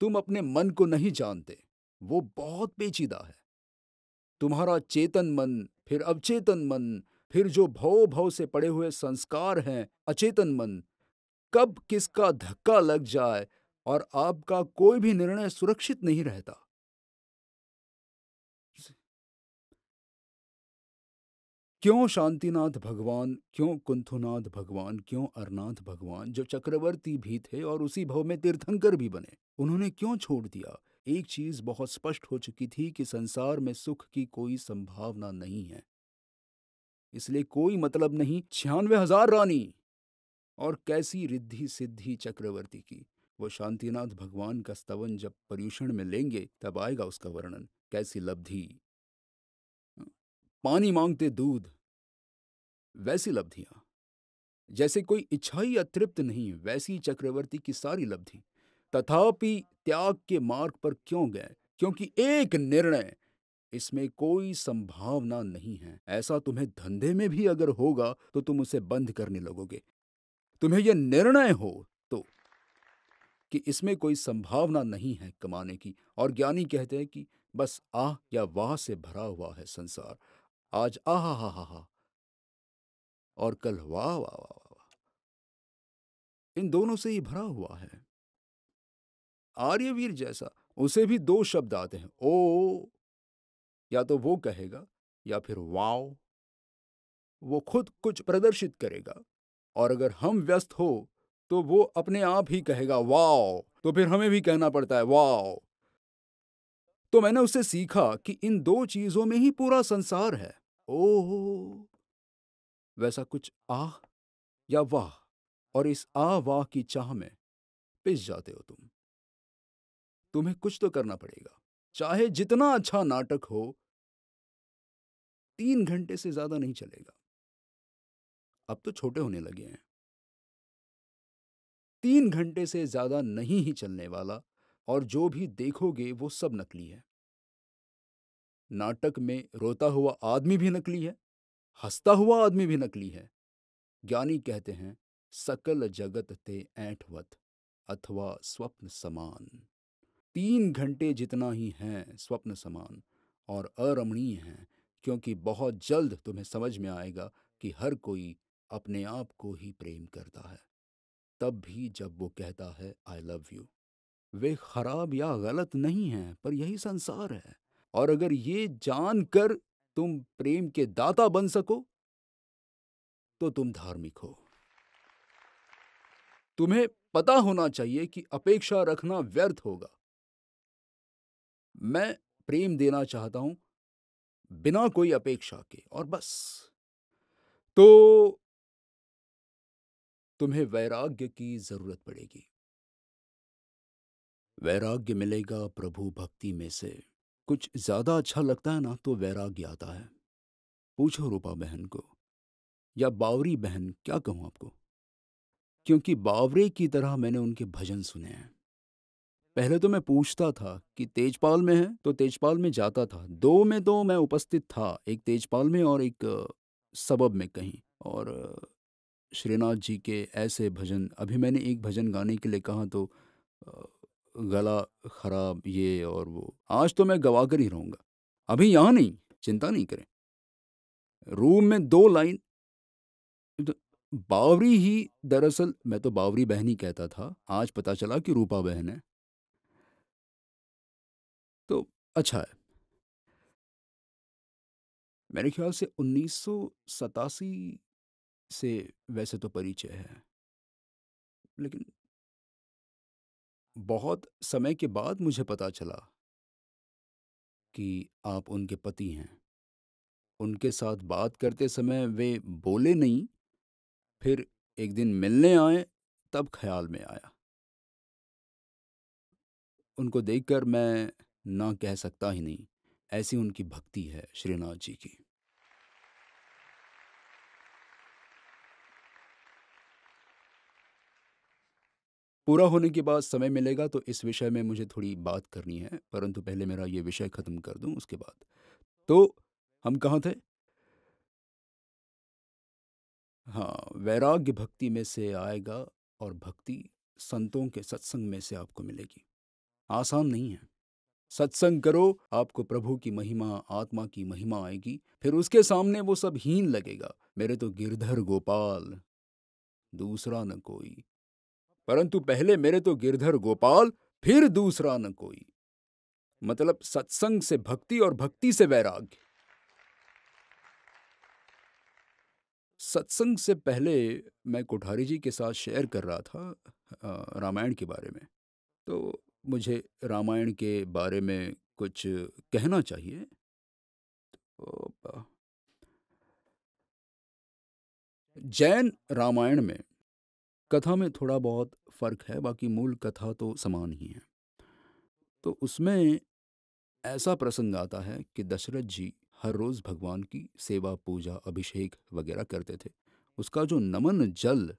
A: तुम अपने मन को नहीं जानते। वो बहुत पेचीदा है। तुम्हारा चेतन मन, फिर अवचेतन मन, फिर जो भव भव से पड़े हुए संस्कार हैं, अचेतन मन, कब किसका धक्का लग जाए और आपका कोई भी निर्णय सुरक्षित नहीं रहता। क्यों शांतिनाथ भगवान, क्यों कुंथुनाथ भगवान, क्यों अरनाथ भगवान जो चक्रवर्ती भी थे और उसी भव में तीर्थंकर भी बने? उन्होंने क्यों छोड़ दिया? एक चीज़ बहुत स्पष्ट हो चुकी थी कि संसार में सुख की कोई संभावना नहीं है। इसलिए कोई मतलब नहीं, छियानवे हज़ार रानी! और कैसी रिद्धि सिद्धि चक्रवर्ती की? वो शांतिनाथ भगवान का स्तवन जब पर्यूषण में लेंगे, तब आएगा उसका वर्णन, कैसी लब्धि। पानी मांगते दूध, वैसी लब्धियाँ। जैसे कोई इच्छा ही अतृप्त नहीं, वैसी चक्रवर्ती की सारी लब्धि। तथापि त्याग के मार्ग पर क्यों गए? क्योंकि एक निर्णय इसमें कोई संभावना नहीं है। ऐसा तुम्हें धंधे में भी अगर होगा तो तुम उसे बंद करने लगोगे। तुम्हें यह निर्णय हो तो कि इसमें कोई संभावना नहीं है कमाने की। और ज्ञानी कहते हैं कि बस आह या वाह से भरा हुआ है संसार। आज आह हा हा हा और कल वाह वाह वाह वाह। इन दोनों से ही भरा हुआ है। आर्यवीर जैसा, उसे भी दो शब्द आते हैं, ओ या तो वो कहेगा या फिर वाओ। वो खुद कुछ प्रदर्शित करेगा, और अगर हम व्यस्त हो तो वो अपने आप ही कहेगा वाओ तो फिर हमें भी कहना पड़ता है वाओ। तो मैंने उससे सीखा कि इन दो चीज़ों में ही पूरा संसार है। ओह! वैसा कुछ आह या वाह, और इस आ वाह की चाह में पिस जाते हो तुम। तुम्हें कुछ तो करना पड़ेगा, चाहे जितना अच्छा नाटक हो। तीन घंटे से ज़्यादा नहीं चलेगा। अब तो छोटे होने लगे हैं। तीन घंटे से ज़्यादा नहीं ही चलने वाला, और जो भी देखोगे वो सब नकली है। नाटक में रोता हुआ आदमी भी नकली है, हंसता हुआ आदमी भी नकली है। ज्ञानी कहते हैं, सकल जगत ते ऐठवत, अथवा स्वप्न समान। तीन घंटे जितना ही हैं स्वप्न समान, और अरमणीय हैं, क्योंकि बहुत जल्द तुम्हें समझ में आएगा कि हर कोई अपने आप को ही प्रेम करता है। तब भी जब वो कहता है आई लव यू वे खराब या गलत नहीं हैं, पर यही संसार है। और अगर ये जानकर तुम प्रेम के दाता बन सको तो तुम धार्मिक हो। तुम्हें पता होना चाहिए कि अपेक्षा रखना व्यर्थ होगा। मैं प्रेम देना चाहता हूँ बिना कोई अपेक्षा के, और बस। तो तुम्हें वैराग्य की ज़रूरत पड़ेगी। वैराग्य मिलेगा प्रभु भक्ति में से। कुछ ज़्यादा अच्छा लगता है ना तो वैराग्य आता है पूछो रूपा बहन को, या बावरी बहन, क्या कहूँ आपको? क्योंकि बावरे की तरह मैंने उनके भजन सुने हैं। पहले तो मैं पूछता था कि तेजपाल में है तो तेजपाल में जाता था। दो में तो मैं उपस्थित था, एक तेजपाल में और एक, सबब में कहीं। और, श्रीनाथ जी के ऐसे भजन, अभी मैंने एक भजन गाने के लिए कहा तो गला खराब ये और वो। आज तो मैं गवा कर ही रहूँगा। अभी यहाँ नहीं, चिंता नहीं करें। रूम में दो लाइन। तो बावरी ही दरअसल, मैं तो बावरी बहन ही कहता था। आज पता चला कि रूपा बहन है। तो अच्छा है। मेरे ख्याल से उन्नीस सौ सतासी से वैसे तो परिचय है। लेकिन बहुत समय के बाद मुझे पता चला कि आप उनके पति हैं। उनके साथ बात करते समय वे बोले नहीं, फिर एक दिन मिलने आए, तब ख्याल में आया। उनको देखकर मैं ना कह सकता ही नहीं, ऐसी उनकी भक्ति है श्रीनाथ जी की। पूरा होने के बाद समय मिलेगा तो इस विषय में मुझे थोड़ी बात करनी है, परंतु पहले मेरा ये विषय ख़त्म कर दूँ उसके बाद। तो हम कहाँ थे? हाँ वैराग्य भक्ति में से आएगा और भक्ति संतों के सत्संग में से आपको मिलेगी। आसान नहीं है। सत्संग करो, आपको प्रभु की महिमा, आत्मा की महिमा आएगी, फिर उसके सामने वो सब हीन लगेगा। मेरे तो गिरधर गोपाल, दूसरा न कोई। परंतु पहले मेरे तो गिरधर गोपाल, फिर दूसरा न कोई। मतलब सत्संग से भक्ति और भक्ति से वैराग्य। सत्संग से पहले मैं कोठारी जी के साथ शेयर कर रहा था रामायण के बारे में। तो मुझे रामायण के बारे में कुछ कहना चाहिए? तो जैन रामायण में कथा में थोड़ा बहुत फ़र्क है, बाकी मूल कथा तो समान ही है। तो उसमें ऐसा प्रसंग आता है कि दशरथ जी हर रोज़ भगवान की सेवा, पूजा, अभिषेक वगैरह करते थे। उसका जो नमन जल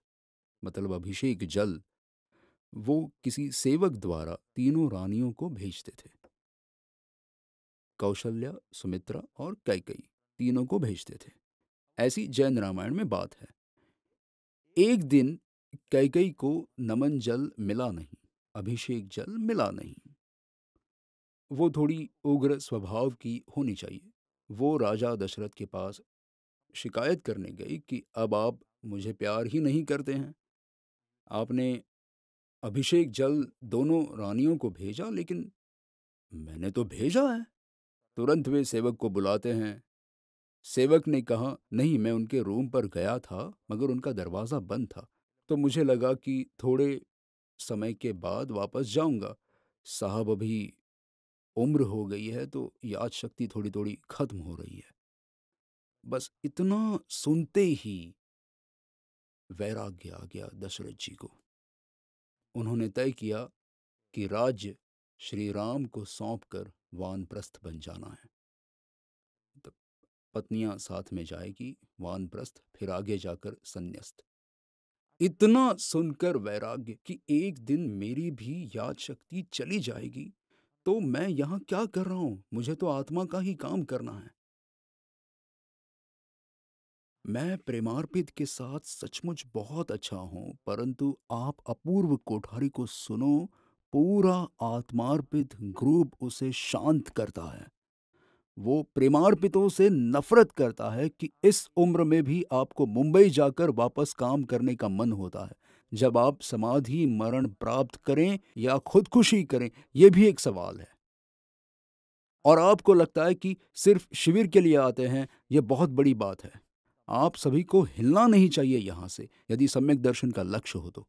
A: मतलब अभिषेक जल, वो किसी सेवक द्वारा तीनों रानियों को भेजते थे। कौशल्या, सुमित्रा और कैकई तीनों को भेजते थे। ऐसी जैन रामायण में बात है। एक दिन कैकई को नमन जल मिला नहीं, अभिषेक जल मिला नहीं। वो थोड़ी उग्र स्वभाव की होनी चाहिए। वो राजा दशरथ के पास शिकायत करने गई कि अब आप मुझे प्यार ही नहीं करते हैं। आपने अभिषेक जल दोनों रानियों को भेजा, लेकिन मैंने तो भेजा है। तुरंत वे सेवक को बुलाते हैं। सेवक ने कहा, नहीं, मैं उनके रूम पर गया था, मगर उनका दरवाज़ा बंद था। तो मुझे लगा कि थोड़े समय के बाद वापस जाऊँगा। साहब अभी उम्र हो गई है तो याद शक्ति थोड़ी थोड़ी खत्म हो रही है। बस इतना सुनते ही वैराग्य आ गया दशरथ जी को। उन्होंने तय किया कि राज्य श्री राम को सौंप कर वानप्रस्थ बन जाना है। तो पत्नियाँ साथ में जाएगी, वानप्रस्थ फिर आगे जाकर संन्यास्त। इतना सुनकर वैराग्य कि एक दिन मेरी भी याद शक्ति चली जाएगी। तो मैं यहाँ क्या कर रहा हूँ? मुझे तो आत्मा का ही काम करना है। मैं प्रेमार्पित के साथ सचमुच बहुत अच्छा हूँ, परंतु आप अपूर्व कोठारी को सुनो, पूरा आत्मार्पित ग्रुप उसे शांत करता है। वो प्रेमार्पितों से नफरत करता है कि इस उम्र में भी आपको मुंबई जाकर वापस काम करने का मन होता है। जब आप समाधि, मरण प्राप्त करें या खुदकुशी करें यह भी एक सवाल है। और आपको लगता है कि सिर्फ़ शिविर के लिए आते हैं यह बहुत बड़ी बात है। आप सभी को हिलना नहीं चाहिए यहाँ से, यदि सम्यक दर्शन का लक्ष्य हो तो।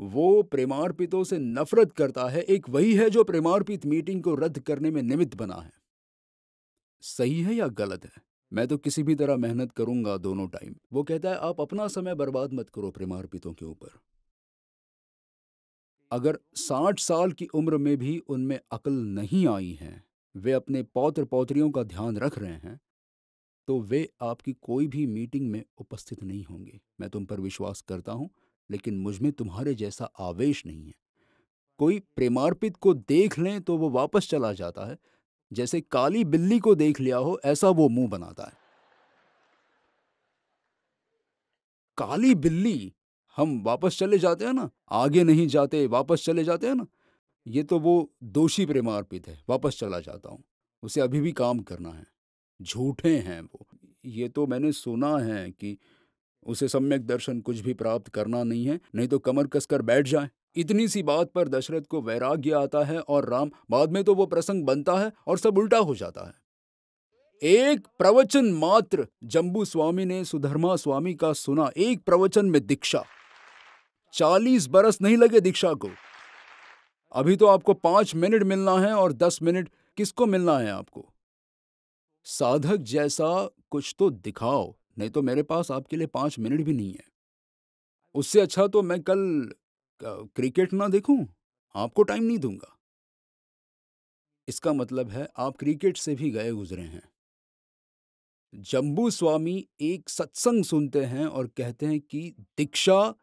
A: वो प्रेमार्पितों से नफरत करता है, एक वही है जो प्रेमार्पित मीटिंग को रद्द करने में निमित्त बना है। सही है या गलत है? मैं तो किसी भी तरह मेहनत करूँगा दोनों टाइम। वो कहता है, आप अपना समय बर्बाद मत करो प्रेमार्पितों के ऊपर। अगर साठ साल की उम्र में भी उनमें अकल नहीं आई है, वे अपने पौत्र पौत्रियों का ध्यान रख रहे हैं तो वे आपकी कोई भी मीटिंग में उपस्थित नहीं होंगे। मैं तुम पर विश्वास करता हूँ, लेकिन मुझमें तुम्हारे जैसा आवेश नहीं है। कोई प्रेमार्पित को देख लें तो वो वापस चला जाता है। जैसे काली बिल्ली को देख लिया हो, ऐसा वो मुँह बनाता है। काली बिल्ली, हम वापस चले जाते हैं ना, आगे नहीं जाते, वापस चले जाते हैं ना, ये तो वो दोषी प्रेमार्पित है, वापस चला जाता हूँ, उसे अभी भी काम करना है, झूठे हैं वो। ये तो मैंने सुना है कि उसे सम्यक दर्शन कुछ भी प्राप्त करना नहीं है, नहीं तो कमर कसकर बैठ जाए। इतनी सी बात पर दशरथ को वैराग्य आता है और राम बाद में तो वो प्रसंग बनता है और सब उल्टा हो जाता है। एक प्रवचन मात्र जम्बू स्वामी ने, सुधर्मा स्वामी का सुना एक प्रवचन में दीक्षा। चालीस बरस नहीं लगे दीक्षा को। अभी तो आपको पाँच मिनट मिलना है और दस मिनट किसको मिलना है आपको? साधक जैसा कुछ तो दिखाओ, नहीं तो मेरे पास आपके लिए पाँच मिनट भी नहीं है। उससे अच्छा तो मैं कल क्रिकेट ना देखूँ? आपको टाइम नहीं दूँगा। इसका मतलब है आप क्रिकेट से भी गए गुजरे हैं। जम्बू स्वामी एक सत्संग सुनते हैं और कहते हैं कि दीक्षा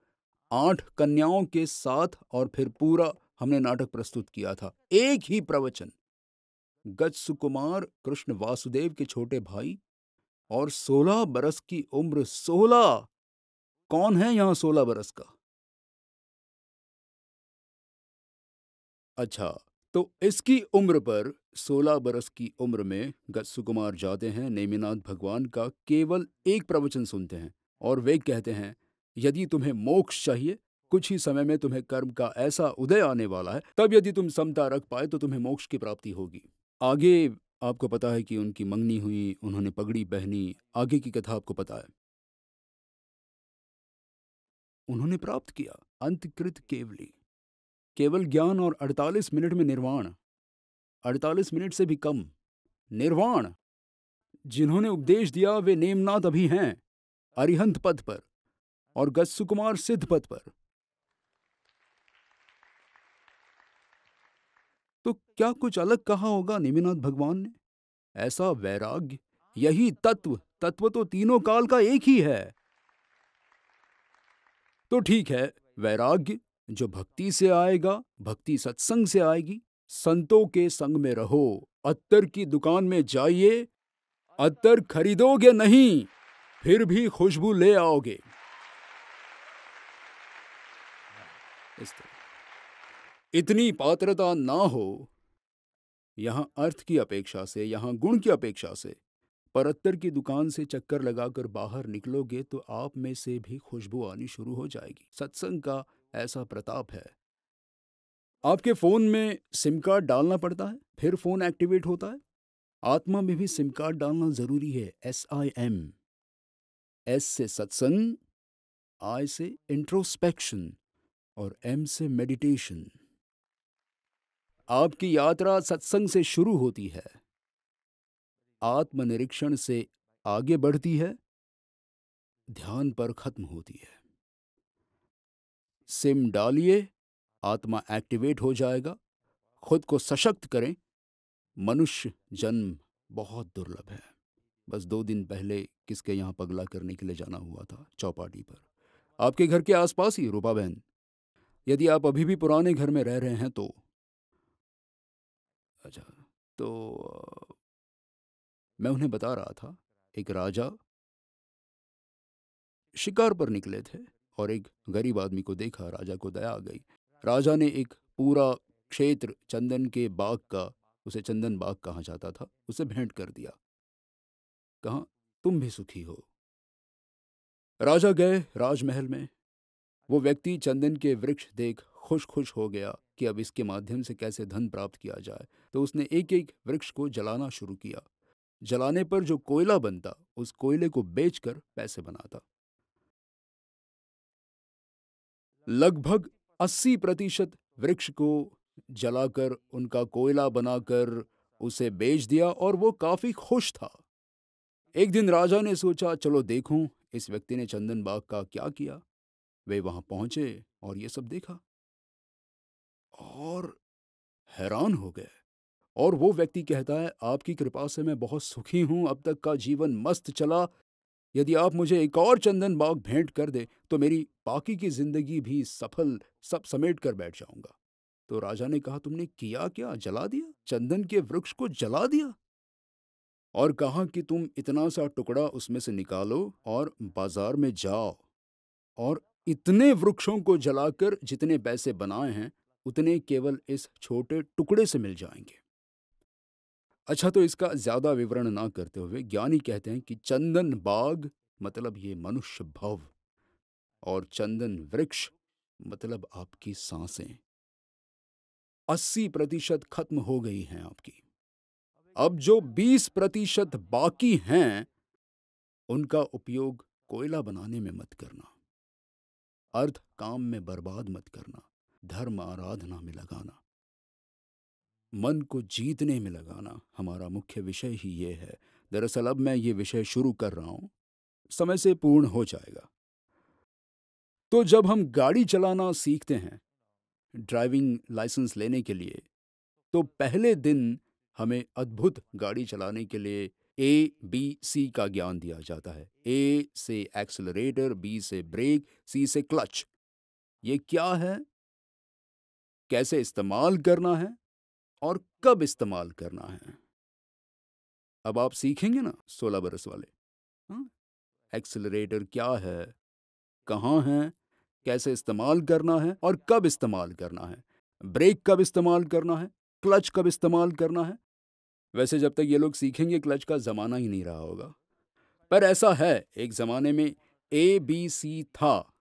A: आठ कन्याओं के साथ और फिर पूरा हमने नाटक प्रस्तुत किया था। एक ही प्रवचन। गज सुकुमार कृष्ण वासुदेव के छोटे भाई और सोलह बरस की उम्र सोलह! कौन है यहाँ सोलह बरस का? अच्छा तो इसकी उम्र पर 16 बरस की उम्र में सुकुमार जाते हैं, नेमिनाथ भगवान का केवल एक प्रवचन सुनते हैं और वे कहते हैं, यदि तुम्हें मोक्ष चाहिए, कुछ ही समय में तुम्हें कर्म का ऐसा उदय आने वाला है, तब यदि तुम समता रख पाए तो तुम्हें मोक्ष की प्राप्ति होगी। आगे आपको पता है कि उनकी मंगनी हुई, उन्होंने पगड़ी पहनी, आगे की कथा आपको पता है। उन्होंने प्राप्त किया, अंतकृत केवली। केवल ज्ञान और 48 मिनट में निर्वाण। 48 मिनट से भी कम। निर्वाण। जिन्होंने उपदेश दिया, वे नेमनाथ अभी हैं, अरिहंत पद पर और गस्सुकुमार सिद्ध पद पर। तो क्या कुछ अलग कहा होगा नेमिनाथ भगवान ने? ऐसा वैराग्य, यही तत्व तत्व तो तीनों काल का एक ही है। तो ठीक है, वैराग्य जो भक्ति से आएगा, भक्ति सत्संग से आएगी। संतों के संग में रहो, अत्तर की दुकान में जाइए, अत्तर खरीदोगे नहीं, फिर भी खुशबू ले आओगे। इतनी पात्रता ना हो, यहाँ अर्थ की अपेक्षा से, यहाँ गुण की अपेक्षा से, पर अत्तर की दुकान से चक्कर लगाकर बाहर निकलोगे तो आप में से भी खुशबू आनी शुरू हो जाएगी। सत्संग का ऐसा प्रताप है। आपके फ़ोन में सिम कार्ड डालना पड़ता है, फिर फ़ोन एक्टिवेट होता है। आत्मा में भी सिम कार्ड डालना ज़रूरी है एस आई एम एस से सत्संग आई से इंट्रोस्पेक्शन और एम से मेडिटेशन आपकी यात्रा सत्संग से शुरू होती है। आत्मनिरीक्षण से आगे बढ़ती है। ध्यान पर खत्म होती है। सिम डालिए, आत्मा एक्टिवेट हो जाएगा। खुद को सशक्त करें। मनुष्य जन्म बहुत दुर्लभ है। बस दो दिन पहले किसके यहाँ पगला करने के लिए जाना हुआ था, चौपाटी पर। आपके घर के आसपास ही, रूपा बहन। यदि आप अभी भी पुराने घर में रह रहे हैं तो। अच्छा तो मैं उन्हें बता रहा था, एक राजा शिकार पर निकले थे। और एक गरीब आदमी को देखा, राजा को दया आ गई। राजा ने एक पूरा क्षेत्र चंदन के बाग का, उसे चंदन बाग कहा जाता था, उसे भेंट कर दिया। कहा, तुम भी सुखी हो। राजा गए राजमहल में। वो व्यक्ति चंदन के वृक्ष देख खुश खुश हो गया कि अब इसके माध्यम से कैसे धन प्राप्त किया जाए। तो उसने एक एक वृक्ष को जलाना शुरू किया। जलाने पर जो कोयला बनता, उस कोयले को बेचकर पैसे बनाता। लगभग 80 प्रतिशत वृक्ष को जलाकर, उनका कोयला बनाकर उसे बेच दिया और वो काफ़ी खुश था। एक दिन राजा ने सोचा, चलो देखूँ, इस व्यक्ति ने चंदन बाग का क्या किया? वे वहाँ पहुँचे और ये सब देखा। और हैरान हो गए। और वो व्यक्ति कहता है, आपकी कृपा से मैं बहुत सुखी हूँ, अब तक का जीवन मस्त चला यदि आप मुझे एक और चंदन बाग भेंट कर दे तो मेरी बाकी की ज़िंदगी भी सफल, सब समेट कर बैठ जाऊँगा। तो राजा ने कहा, तुमने किया क्या? जला दिया? चंदन के वृक्ष को जला दिया? और कहा कि तुम इतना सा टुकड़ा उसमें से निकालो और बाज़ार में जाओ। और इतने वृक्षों को जलाकर जितने पैसे बनाए हैं, उतने केवल इस छोटे टुकड़े से मिल जाएँगे। अच्छा तो इसका ज़्यादा विवरण ना करते हुए ज्ञानी कहते हैं कि चंदन बाग मतलब ये मनुष्य भव और चंदन वृक्ष मतलब आपकी साँसें। अस्सी प्रतिशत खत्म हो गई हैं आपकी। अब जो बीस प्रतिशत बाकी हैं, उनका उपयोग कोयला बनाने में मत करना। अर्थ काम में बर्बाद मत करना, धर्म आराधना में लगाना। मन को जीतने में लगाना हमारा मुख्य विषय ही ये है। दरअसल अब मैं ये विषय शुरू कर रहा हूँ। समय से पूर्ण हो जाएगा। तो जब हम गाड़ी चलाना सीखते हैं, ड्राइविंग लाइसेंस लेने के लिए तो पहले दिन हमें अद्भुत गाड़ी चलाने के लिए ए बी सी का ज्ञान दिया जाता है। ए से एक्सलरेटर बी से ब्रेक सी से क्लच। ये क्या है? कैसे इस्तेमाल करना है? और कब इस्तेमाल करना है? अब आप सीखेंगे ना सोलह बरस वाले। हाँ एक्सलरेटर क्या है? कहाँ है? कैसे इस्तेमाल करना है? और कब इस्तेमाल करना है? ब्रेक कब इस्तेमाल करना है? क्लच कब इस्तेमाल करना है? वैसे जब तक ये लोग सीखेंगे, क्लच का ज़माना ही नहीं रहा होगा। पर ऐसा है, एक ज़माने में ए बी सी था।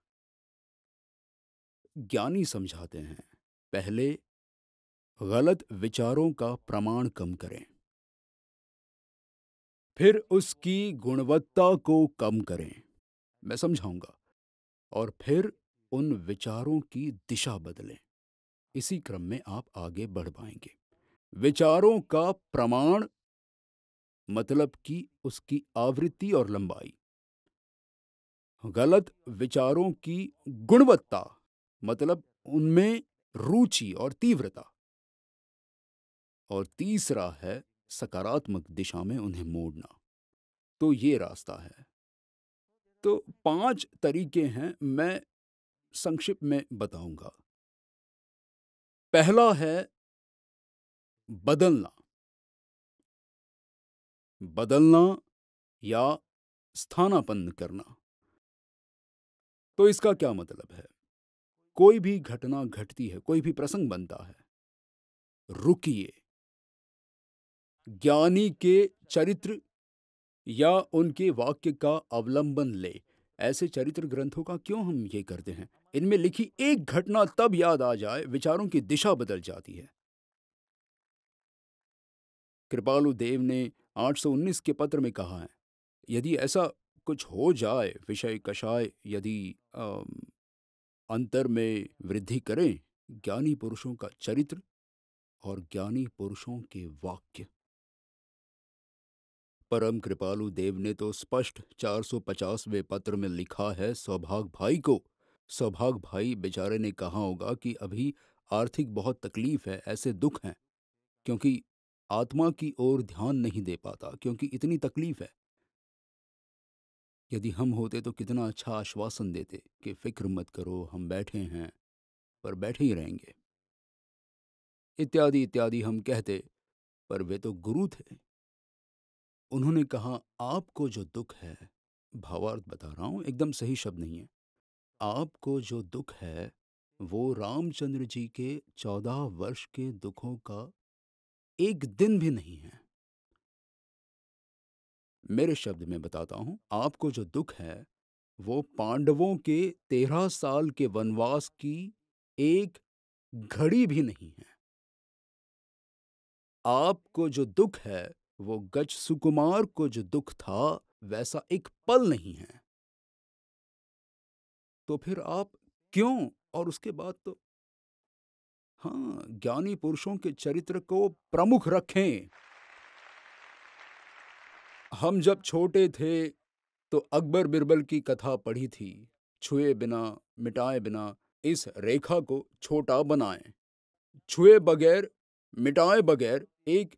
A: ज्ञानी समझाते हैं, पहले गलत विचारों का प्रमाण कम करें। फिर उसकी गुणवत्ता को कम करें, मैं समझाऊँगा। और फिर उन विचारों की दिशा बदलें। इसी क्रम में आप आगे बढ़ पाएँगे। विचारों का प्रमाण मतलब कि उसकी आवृत्ति और लंबाई। गलत विचारों की गुणवत्ता मतलब उनमें रुचि और तीव्रता। और तीसरा है सकारात्मक दिशा में उन्हें मोड़ना। तो ये रास्ता है। तो पाँच तरीके हैं मैं संक्षिप्त में बताऊँगा। पहला है बदलना। बदलना या स्थानापन्न करना। तो इसका क्या मतलब है? कोई भी घटना घटती है, कोई भी प्रसंग बनता है। रुकिए। ज्ञानी के चरित्र या उनके वाक्य का अवलंबन ले। ऐसे चरित्र ग्रंथों का क्यों हम ये करते हैं? इनमें लिखी एक घटना तब याद आ जाए, विचारों की दिशा बदल जाती है। कृपालु देव ने 819 के पत्र में कहा है, यदि ऐसा कुछ हो जाए, विषय कषाय यदि अंतर में वृद्धि करें, ज्ञानी पुरुषों का चरित्र और ज्ञानी पुरुषों के वाक्य परम कृपालु देव ने तो स्पष्ट 450वें पत्र में लिखा है सौभाग भाई को। सौभाग भाई बेचारे ने कहा होगा कि अभी आर्थिक बहुत तकलीफ़ है, ऐसे दुख हैं, क्योंकि आत्मा की ओर ध्यान नहीं दे पाता, क्योंकि इतनी तकलीफ़ है। यदि हम होते तो कितना अच्छा आश्वासन देते कि फ़िक्र मत करो, हम बैठे हैं, पर बैठे ही रहेंगे। इत्यादि इत्यादि हम कहते, पर वे तो गुरु थे। उन्होंने कहा, आपको जो दुख है, भावार्थ बता रहा हूँ, एकदम सही शब्द नहीं है। आपको जो दुख है, वो रामचंद्र जी के चौदह वर्ष के दुखों का एक दिन भी नहीं है। मेरे शब्द में बताता हूँ, आपको जो दुख है, वो पांडवों के तेरह साल के वनवास की एक घड़ी भी नहीं है। आपको जो दुख है वो गज सुकुमार को जो दुख था, वैसा एक पल नहीं है। तो फिर आप क्यों? और उसके बाद तो हाँ ज्ञानी पुरुषों के चरित्र को प्रमुख रखें। हम जब छोटे थे तो अकबर बिरबल की कथा पढ़ी थी, छुए बिना, मिटाए बिना, इस रेखा को छोटा बनाएँ। छुए बगैर, मिटाए बगैर एक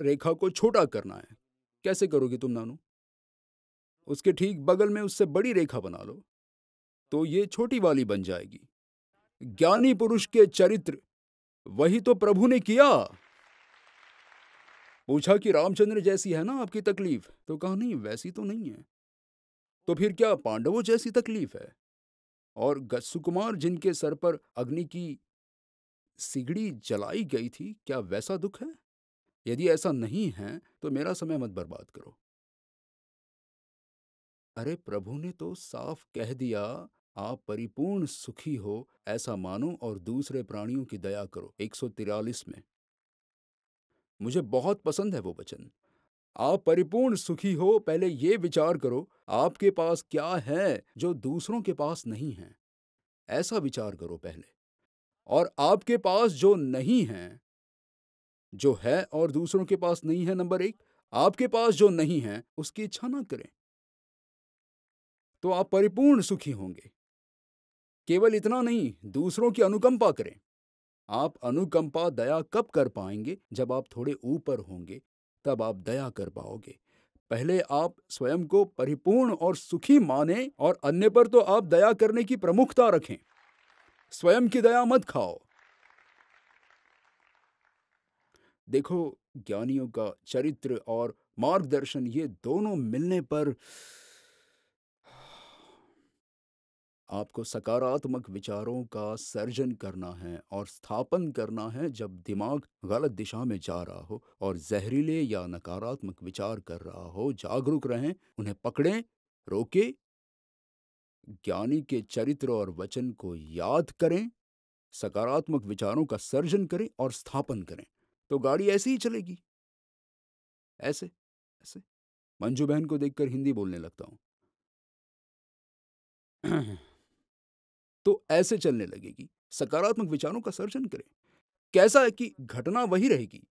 A: रेखा को छोटा करना है। कैसे करोगे तुम नानू? उसके ठीक बगल में उससे बड़ी रेखा बना लो तो ये छोटी वाली बन जाएगी। ज्ञानी पुरुष के चरित्र, वही तो प्रभु ने किया। पूछा कि रामचंद्र जैसी है ना आपकी तकलीफ़? तो कहा, नहीं, वैसी तो नहीं है। तो फिर क्या पांडवों जैसी तकलीफ़ है? और सुकुमार जिनके सर पर अग्नि की सिगड़ी जलाई गई थी, क्या वैसा दुख है? यदि ऐसा नहीं है तो मेरा समय मत बर्बाद करो। अरे प्रभु ने तो साफ़ कह दिया, आप परिपूर्ण सुखी हो, ऐसा मानो और दूसरे प्राणियों की दया करो, एक में। मुझे बहुत पसंद है वो वचन। आप परिपूर्ण सुखी हो, पहले ये विचार करो, आपके पास क्या है जो दूसरों के पास नहीं है? ऐसा विचार करो पहले। और आपके पास जो नहीं है जो है और दूसरों के पास नहीं है नंबर एक, आपके पास जो नहीं है, उसकी इच्छा ना करें। तो आप परिपूर्ण सुखी होंगे। केवल इतना नहीं, दूसरों की अनुकंपा करें। आप अनुकंपा, दया कब कर पाएँगे? जब आप थोड़े ऊपर होंगे, तब आप दया कर पाओगे। पहले आप स्वयं को परिपूर्ण और सुखी माने और अन्य पर तो आप दया करने की प्रमुखता रखें। स्वयं की दया मत खाओ। देखो, ज्ञानियों का चरित्र और मार्गदर्शन, ये दोनों मिलने पर आपको सकारात्मक विचारों का सर्जन करना है और स्थापन करना है जब दिमाग गलत दिशा में जा रहा हो और जहरीले या नकारात्मक विचार कर रहा हो, जागरूक रहें, उन्हें पकड़ें, रोके। ज्ञानी के चरित्र और वचन को याद करें, सकारात्मक विचारों का सर्जन करें और स्थापन करें। तो गाड़ी ऐसे ही चलेगी। ऐसे ऐसे। मंजू बहन को देखकर हिंदी बोलने लगता हूँ। तो ऐसे चलने लगेगी। सकारात्मक विचारों का सर्जन करें। कैसा है कि घटना वही रहेगी।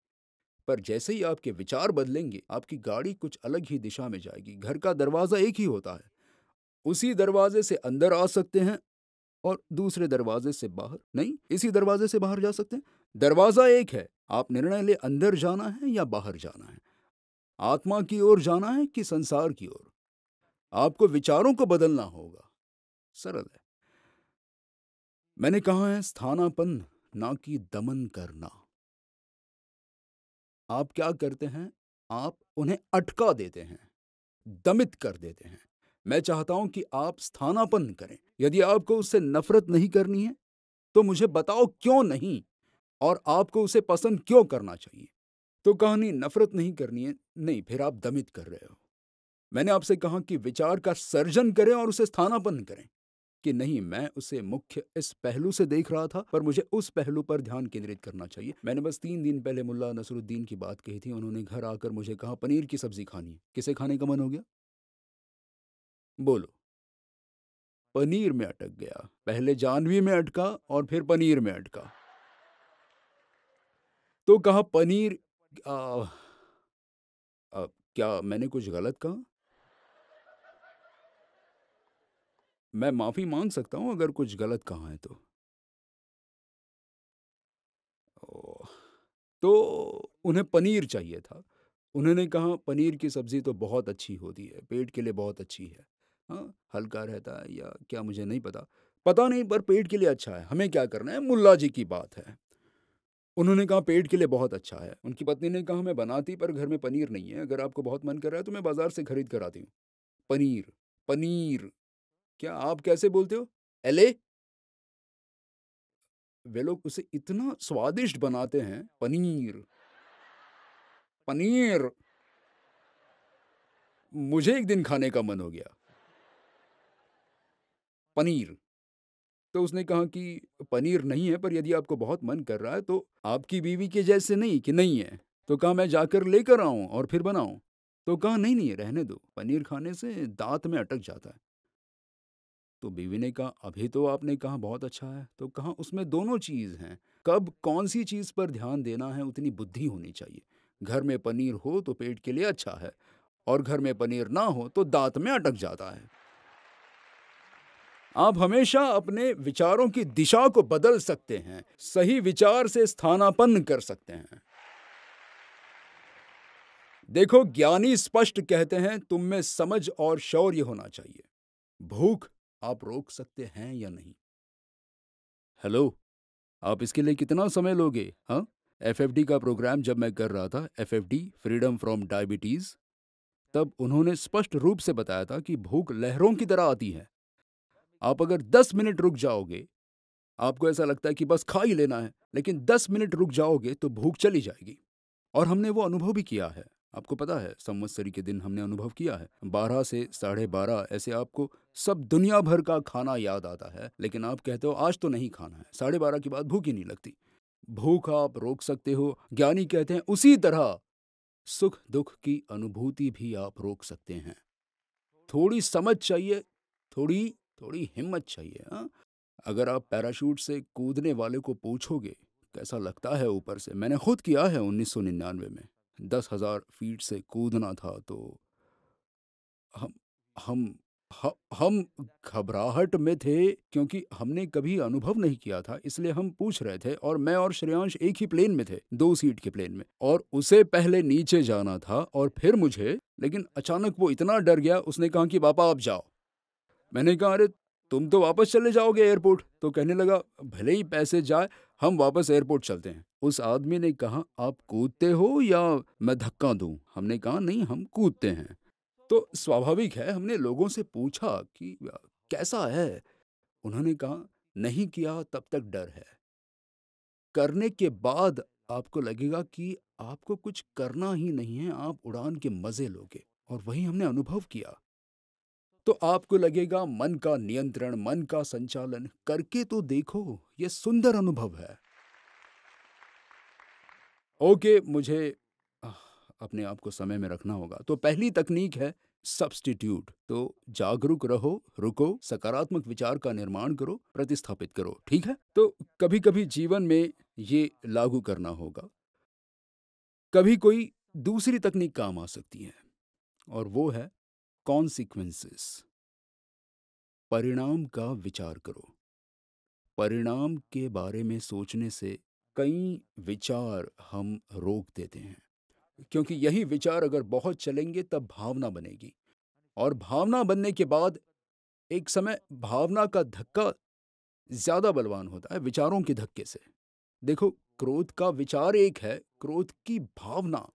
A: पर जैसे ही आपके विचार बदलेंगे, आपकी गाड़ी कुछ अलग ही दिशा में जाएगी। घर का दरवाज़ा एक ही होता है। उसी दरवाजे से अंदर आ सकते हैं और दूसरे दरवाजे से बाहर। नहीं, इसी दरवाजे से बाहर जा सकते हैं। दरवाज़ा एक है। आप निर्णय ले, अंदर जाना है या बाहर जाना है। आत्मा की ओर जाना है कि संसार की ओर? आपको विचारों को बदलना होगा। सरल है। मैंने कहा है, स्थानापन्न, ना कि दमन करना। आप क्या करते हैं? आप उन्हें अटका देते हैं, दमित कर देते हैं। मैं चाहता हूँ कि आप स्थानापन्न करें। यदि आपको उससे नफरत नहीं करनी है तो मुझे बताओ क्यों नहीं? और आपको उसे पसंद क्यों करना चाहिए? तो कहानी नफरत नहीं करनी है, नहीं, फिर आप दमित कर रहे हो। मैंने आपसे कहा कि विचार का सर्जन करें और उसे स्थानापन्न करें कि नहीं, मैं उसे मुख्य इस पहलू से देख रहा था, पर मुझे उस पहलू पर ध्यान केंद्रित करना चाहिए। मैंने बस तीन दिन पहले मुल्ला नसरुद्दीन की बात कही थी, उन्होंने घर आकर मुझे कहा, पनीर की सब्ज़ी खानी है। किसे खाने का मन हो गया? बोलो। पनीर में अटक गया, पहले जानवी में अटका और फिर पनीर में अटका। तो कहा पनीर आ, आ, क्या मैंने कुछ गलत कहा? मैं माफ़ी मांग सकता हूँ अगर कुछ गलत कहा है तो। तो उन्हें पनीर चाहिए था। उन्होंने कहा पनीर की सब्ज़ी तो बहुत अच्छी होती है पेट के लिए बहुत अच्छी है। हाँ हल्का रहता है या क्या मुझे नहीं पता। पता नहीं पर पेट के लिए अच्छा है। हमें क्या करना है? मुल्ला जी की बात है। उन्होंने कहा, पेट के लिए बहुत अच्छा है। उनकी पत्नी ने कहा, मैं बनाती, पर घर में पनीर नहीं है। अगर आपको बहुत मन कर रहा है तो मैं बाज़ार से खरीद कर आती हूँ। पनीर पनीर, क्या आप कैसे बोलते हो? एले? वे लोग उसे इतना स्वादिष्ट बनाते हैं, पनीर पनीर, मुझे एक दिन खाने का मन हो गया। पनीर तो उसने कहा कि पनीर नहीं है, पर यदि आपको बहुत मन कर रहा है तो आपकी बीवी के जैसे नहीं कि नहीं है। तो कहा, मैं जाकर लेकर आऊँ और फिर बनाऊँ। तो कहा, नहीं नहीं, रहने दो। पनीर खाने से दांत में अटक जाता है। तो बीवी ने कहा, अभी तो आपने कहा बहुत अच्छा है। तो कहा, उसमें दोनों चीज़ हैं। कब कौन सी चीज़ पर ध्यान देना है, उतनी बुद्धि होनी चाहिए। घर में पनीर हो तो पेट के लिए अच्छा है और घर में पनीर ना हो तो दांत में अटक जाता है। आप हमेशा अपने विचारों की दिशा को बदल सकते हैं, सही विचार से स्थानापन्न कर सकते हैं। देखो, ज्ञानी स्पष्ट कहते हैं, तुम में समझ और शौर्य होना चाहिए। भूख, आप रोक सकते हैं या नहीं? हेलो, आप इसके लिए कितना समय लोगे हाँ? एफ़ का प्रोग्राम जब मैं कर रहा था एफएफडी फ्रीडम फ्रॉम डायबिटीज़, तब उन्होंने स्पष्ट रूप से बताया था कि भूख लहरों की तरह आती है। आप अगर 10 मिनट रुक जाओगे, आपको ऐसा लगता है कि बस खा ही लेना है, लेकिन 10 मिनट रुक जाओगे तो भूख चली जाएगी। और हमने वो अनुभव भी किया है। आपको पता है, संवत्सरी के दिन हमने अनुभव किया है। बारह से साढ़े बारह ऐसे आपको सब दुनिया भर का खाना याद आता है, लेकिन आप कहते हो, आज तो नहीं खाना है। साढ़े बारह के बाद भूख ही नहीं लगती। भूख आप रोक सकते हो, ज्ञानी कहते हैं, उसी तरह सुख दुख की अनुभूति भी आप रोक सकते हैं। थोड़ी समझ चाहिए, थोड़ी थोड़ी हिम्मत चाहिए हा? अगर आप पैराशूट से कूदने वाले को पूछोगे कैसा लगता है ऊपर से मैंने खुद किया है उन्नीस सौ निन्यानवे में दस हज़ार फीट से कूदना था तो हम हम हम घबराहट में थे क्योंकि हमने कभी अनुभव नहीं किया था इसलिए हम पूछ रहे थे और मैं और श्रेयांश एक ही प्लेन में थे, दो सीट के प्लेन में और उसे पहले नीचे जाना था और फिर मुझे लेकिन अचानक वो इतना डर गया उसने कहा कि पापा आप जाओ। मैंने कहा, अरे, तुम तो वापस चले जाओगे एयरपोर्ट। तो कहने लगा, भले ही पैसे जाए, हम वापस एयरपोर्ट चलते हैं। उस आदमी ने कहा, आप कूदते हो या मैं धक्का दूँ? हमने कहा, नहीं, हम कूदते हैं। तो स्वाभाविक है, हमने लोगों से पूछा कि कैसा है? उन्होंने कहा, नहीं किया, तब तक डर है। करने के बाद आपको लगेगा कि आपको कुछ करना ही नहीं है, आप उड़ान के मज़े लोगे। और वही हमने अनुभव किया। तो आपको लगेगा, मन का नियंत्रण, मन का संचालन, करके तो देखो, ये सुंदर अनुभव है। ओके, मुझे अपने आप को समय में रखना होगा। तो पहली तकनीक है सब्सटीट्यूट तो जागरूक रहो, रुको, सकारात्मक विचार का निर्माण करो, प्रतिस्थापित करो, ठीक है? तो कभी कभी जीवन में ये लागू करना होगा। कभी कोई दूसरी तकनीक काम आ सकती है, और वो है कॉन्सिक्वेंसेस परिणाम का विचार करो। परिणाम के बारे में सोचने से कई विचार हम रोक देते हैं, क्योंकि यही विचार अगर बहुत चलेंगे तब भावना बनेगी। और भावना बनने के बाद एक समय भावना का धक्का ज़्यादा बलवान होता है विचारों के धक्के से। देखो, क्रोध का विचार एक है, क्रोध की भावना,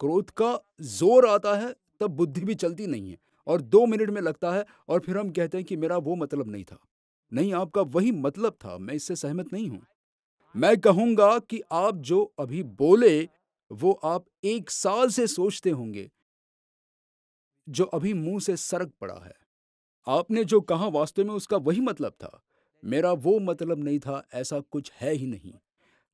A: क्रोध का ज़ोर आता है तब बुद्धि भी चलती नहीं है। और दो मिनट में लगता है और फिर हम कहते हैं कि मेरा वो मतलब नहीं था। नहीं, आपका वही मतलब था, मैं इससे सहमत नहीं हूँ। मैं कहूँगा कि आप जो अभी बोले, वो आप एक साल से सोचते होंगे। जो अभी मुँह से सरक पड़ा है। आपने जो कहा वास्तव में उसका वही मतलब था। मेरा वो मतलब नहीं था, ऐसा कुछ है ही नहीं।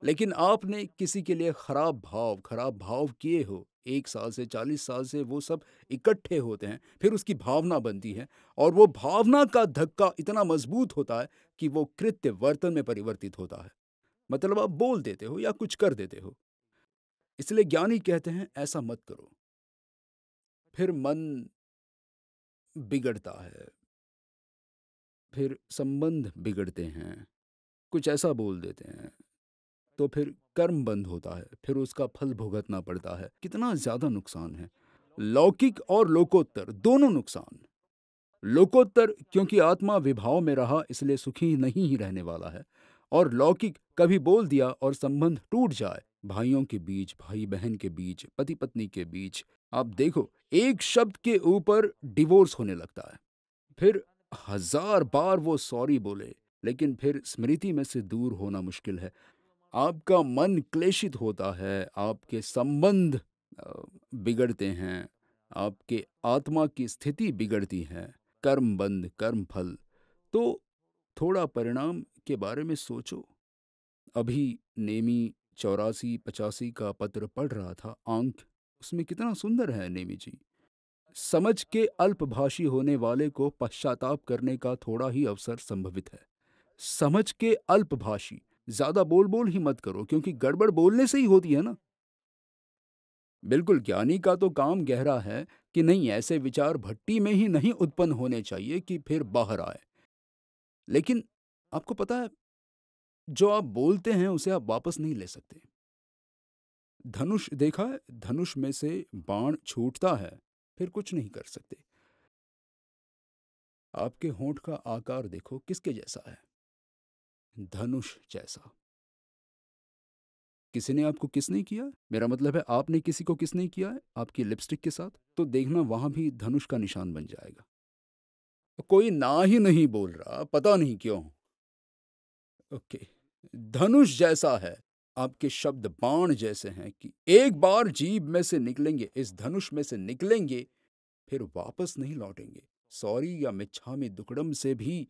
A: लेकिन आपने किसी के लिए खराब भाव खराब भाव किए हो। एक साल से, चालीस साल से वो सब इकट्ठे होते हैं, फिर उसकी भावना बनती है और वो भावना का धक्का इतना मज़बूत होता है कि वो कृत्य वर्तन में परिवर्तित होता है। मतलब आप बोल देते हो या कुछ कर देते हो। इसलिए ज्ञानी कहते हैं, ऐसा मत करो। फिर मन बिगड़ता है। फिर संबंध बिगड़ते हैं। कुछ ऐसा बोल देते हैं। तो फिर कर्म बंद होता है, फिर उसका फल भुगतना पड़ता है। कितना ज़्यादा नुकसान है। लौकिक और लोकोत्तर दोनों नुकसान। लोकोत्तर क्योंकि आत्मा विभाव में रहा, इसलिए सुखी नहीं ही रहने वाला है। और लौकिक कभी बोल दिया और संबंध टूट जाए, भाइयों के बीच भाई बहन के बीच पति पत्नी के बीच, आप देखो, एक शब्द के ऊपर डिवोर्स होने लगता है। फिर हज़ार बार वो सॉरी बोले, लेकिन फिर स्मृति में से दूर होना मुश्किल है। आपका मन क्लेशित होता है, आपके संबंध बिगड़ते हैं, आपके आत्मा की स्थिति बिगड़ती है, कर्म बंद, कर्म फल तो थोड़ा परिणाम के बारे में सोचो। अभी नेमी चौरासी पचासी का पत्र पढ़ रहा था आंक उसमें कितना सुंदर है नेमी जी। समझ के अल्पभाषी होने वाले को पश्चाताप करने का थोड़ा ही अवसर संभवित है। समझ के अल्पभाषी ज़्यादा बोल बोल ही मत करो, क्योंकि गड़बड़ बोलने से ही होती है ना। बिल्कुल, ज्ञानी का तो काम गहरा है कि नहीं, ऐसे विचार भट्टी में ही नहीं उत्पन्न होने चाहिए कि फिर बाहर आए। लेकिन आपको पता है, जो आप बोलते हैं, उसे आप वापस नहीं ले सकते। धनुष, देखा है, धनुष में से बाण छूटता है, फिर कुछ नहीं कर सकते। आपके होंठ का आकार देखो, किसके जैसा है? धनुष जैसा। किसी ने आपको किस नहीं किया? मेरा मतलब है, आपने किसी को किस नहीं किया? है आपकी लिपस्टिक के साथ? तो देखना, वहाँ भी धनुष का निशान बन जाएगा। कोई ना ही नहीं बोल रहा, पता नहीं क्यों। ओके, धनुष जैसा है, आपके शब्द बाण जैसे हैं कि एक बार जीभ में से निकलेंगे, इस धनुष में से निकलेंगे, फिर वापस नहीं लौटेंगे। सॉरी या मिच्छा में दुकड़म से भी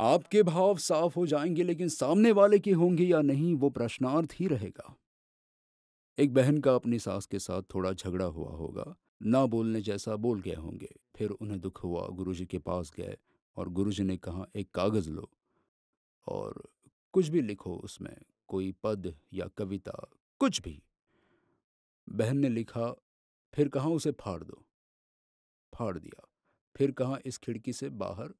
A: आपके भाव साफ़ हो जाएँगे, लेकिन सामने वाले के होंगे या नहीं, वो प्रश्नार्थ ही रहेगा। एक बहन का अपनी सास के साथ थोड़ा झगड़ा हुआ होगा। ना बोलने जैसा बोल गए होंगे। फिर उन्हें दुख हुआ, गुरुजी के पास गए और गुरुजी ने कहा, एक कागज़ लो और कुछ भी लिखो उसमें, कोई पद या कविता, कुछ भी। बहन ने लिखा, फिर कहा उसे फाड़ दो? फाड़ दिया। फिर कहा, इस खिड़की से बाहर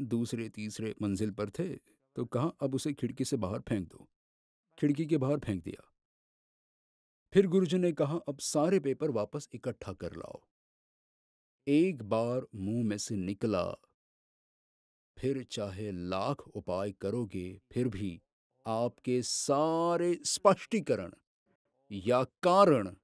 A: दूसरे, तीसरे मंजिल पर थे तो कहा अब उसे खिड़की से बाहर फेंक दो? खिड़की के बाहर फेंक दिया। फिर गुरुजी ने कहा, अब सारे पेपर वापस इकट्ठा कर लाओ। एक बार मुँह में से निकला। फिर चाहे लाख उपाय करोगे, फिर भी आपके सारे स्पष्टीकरण या कारण,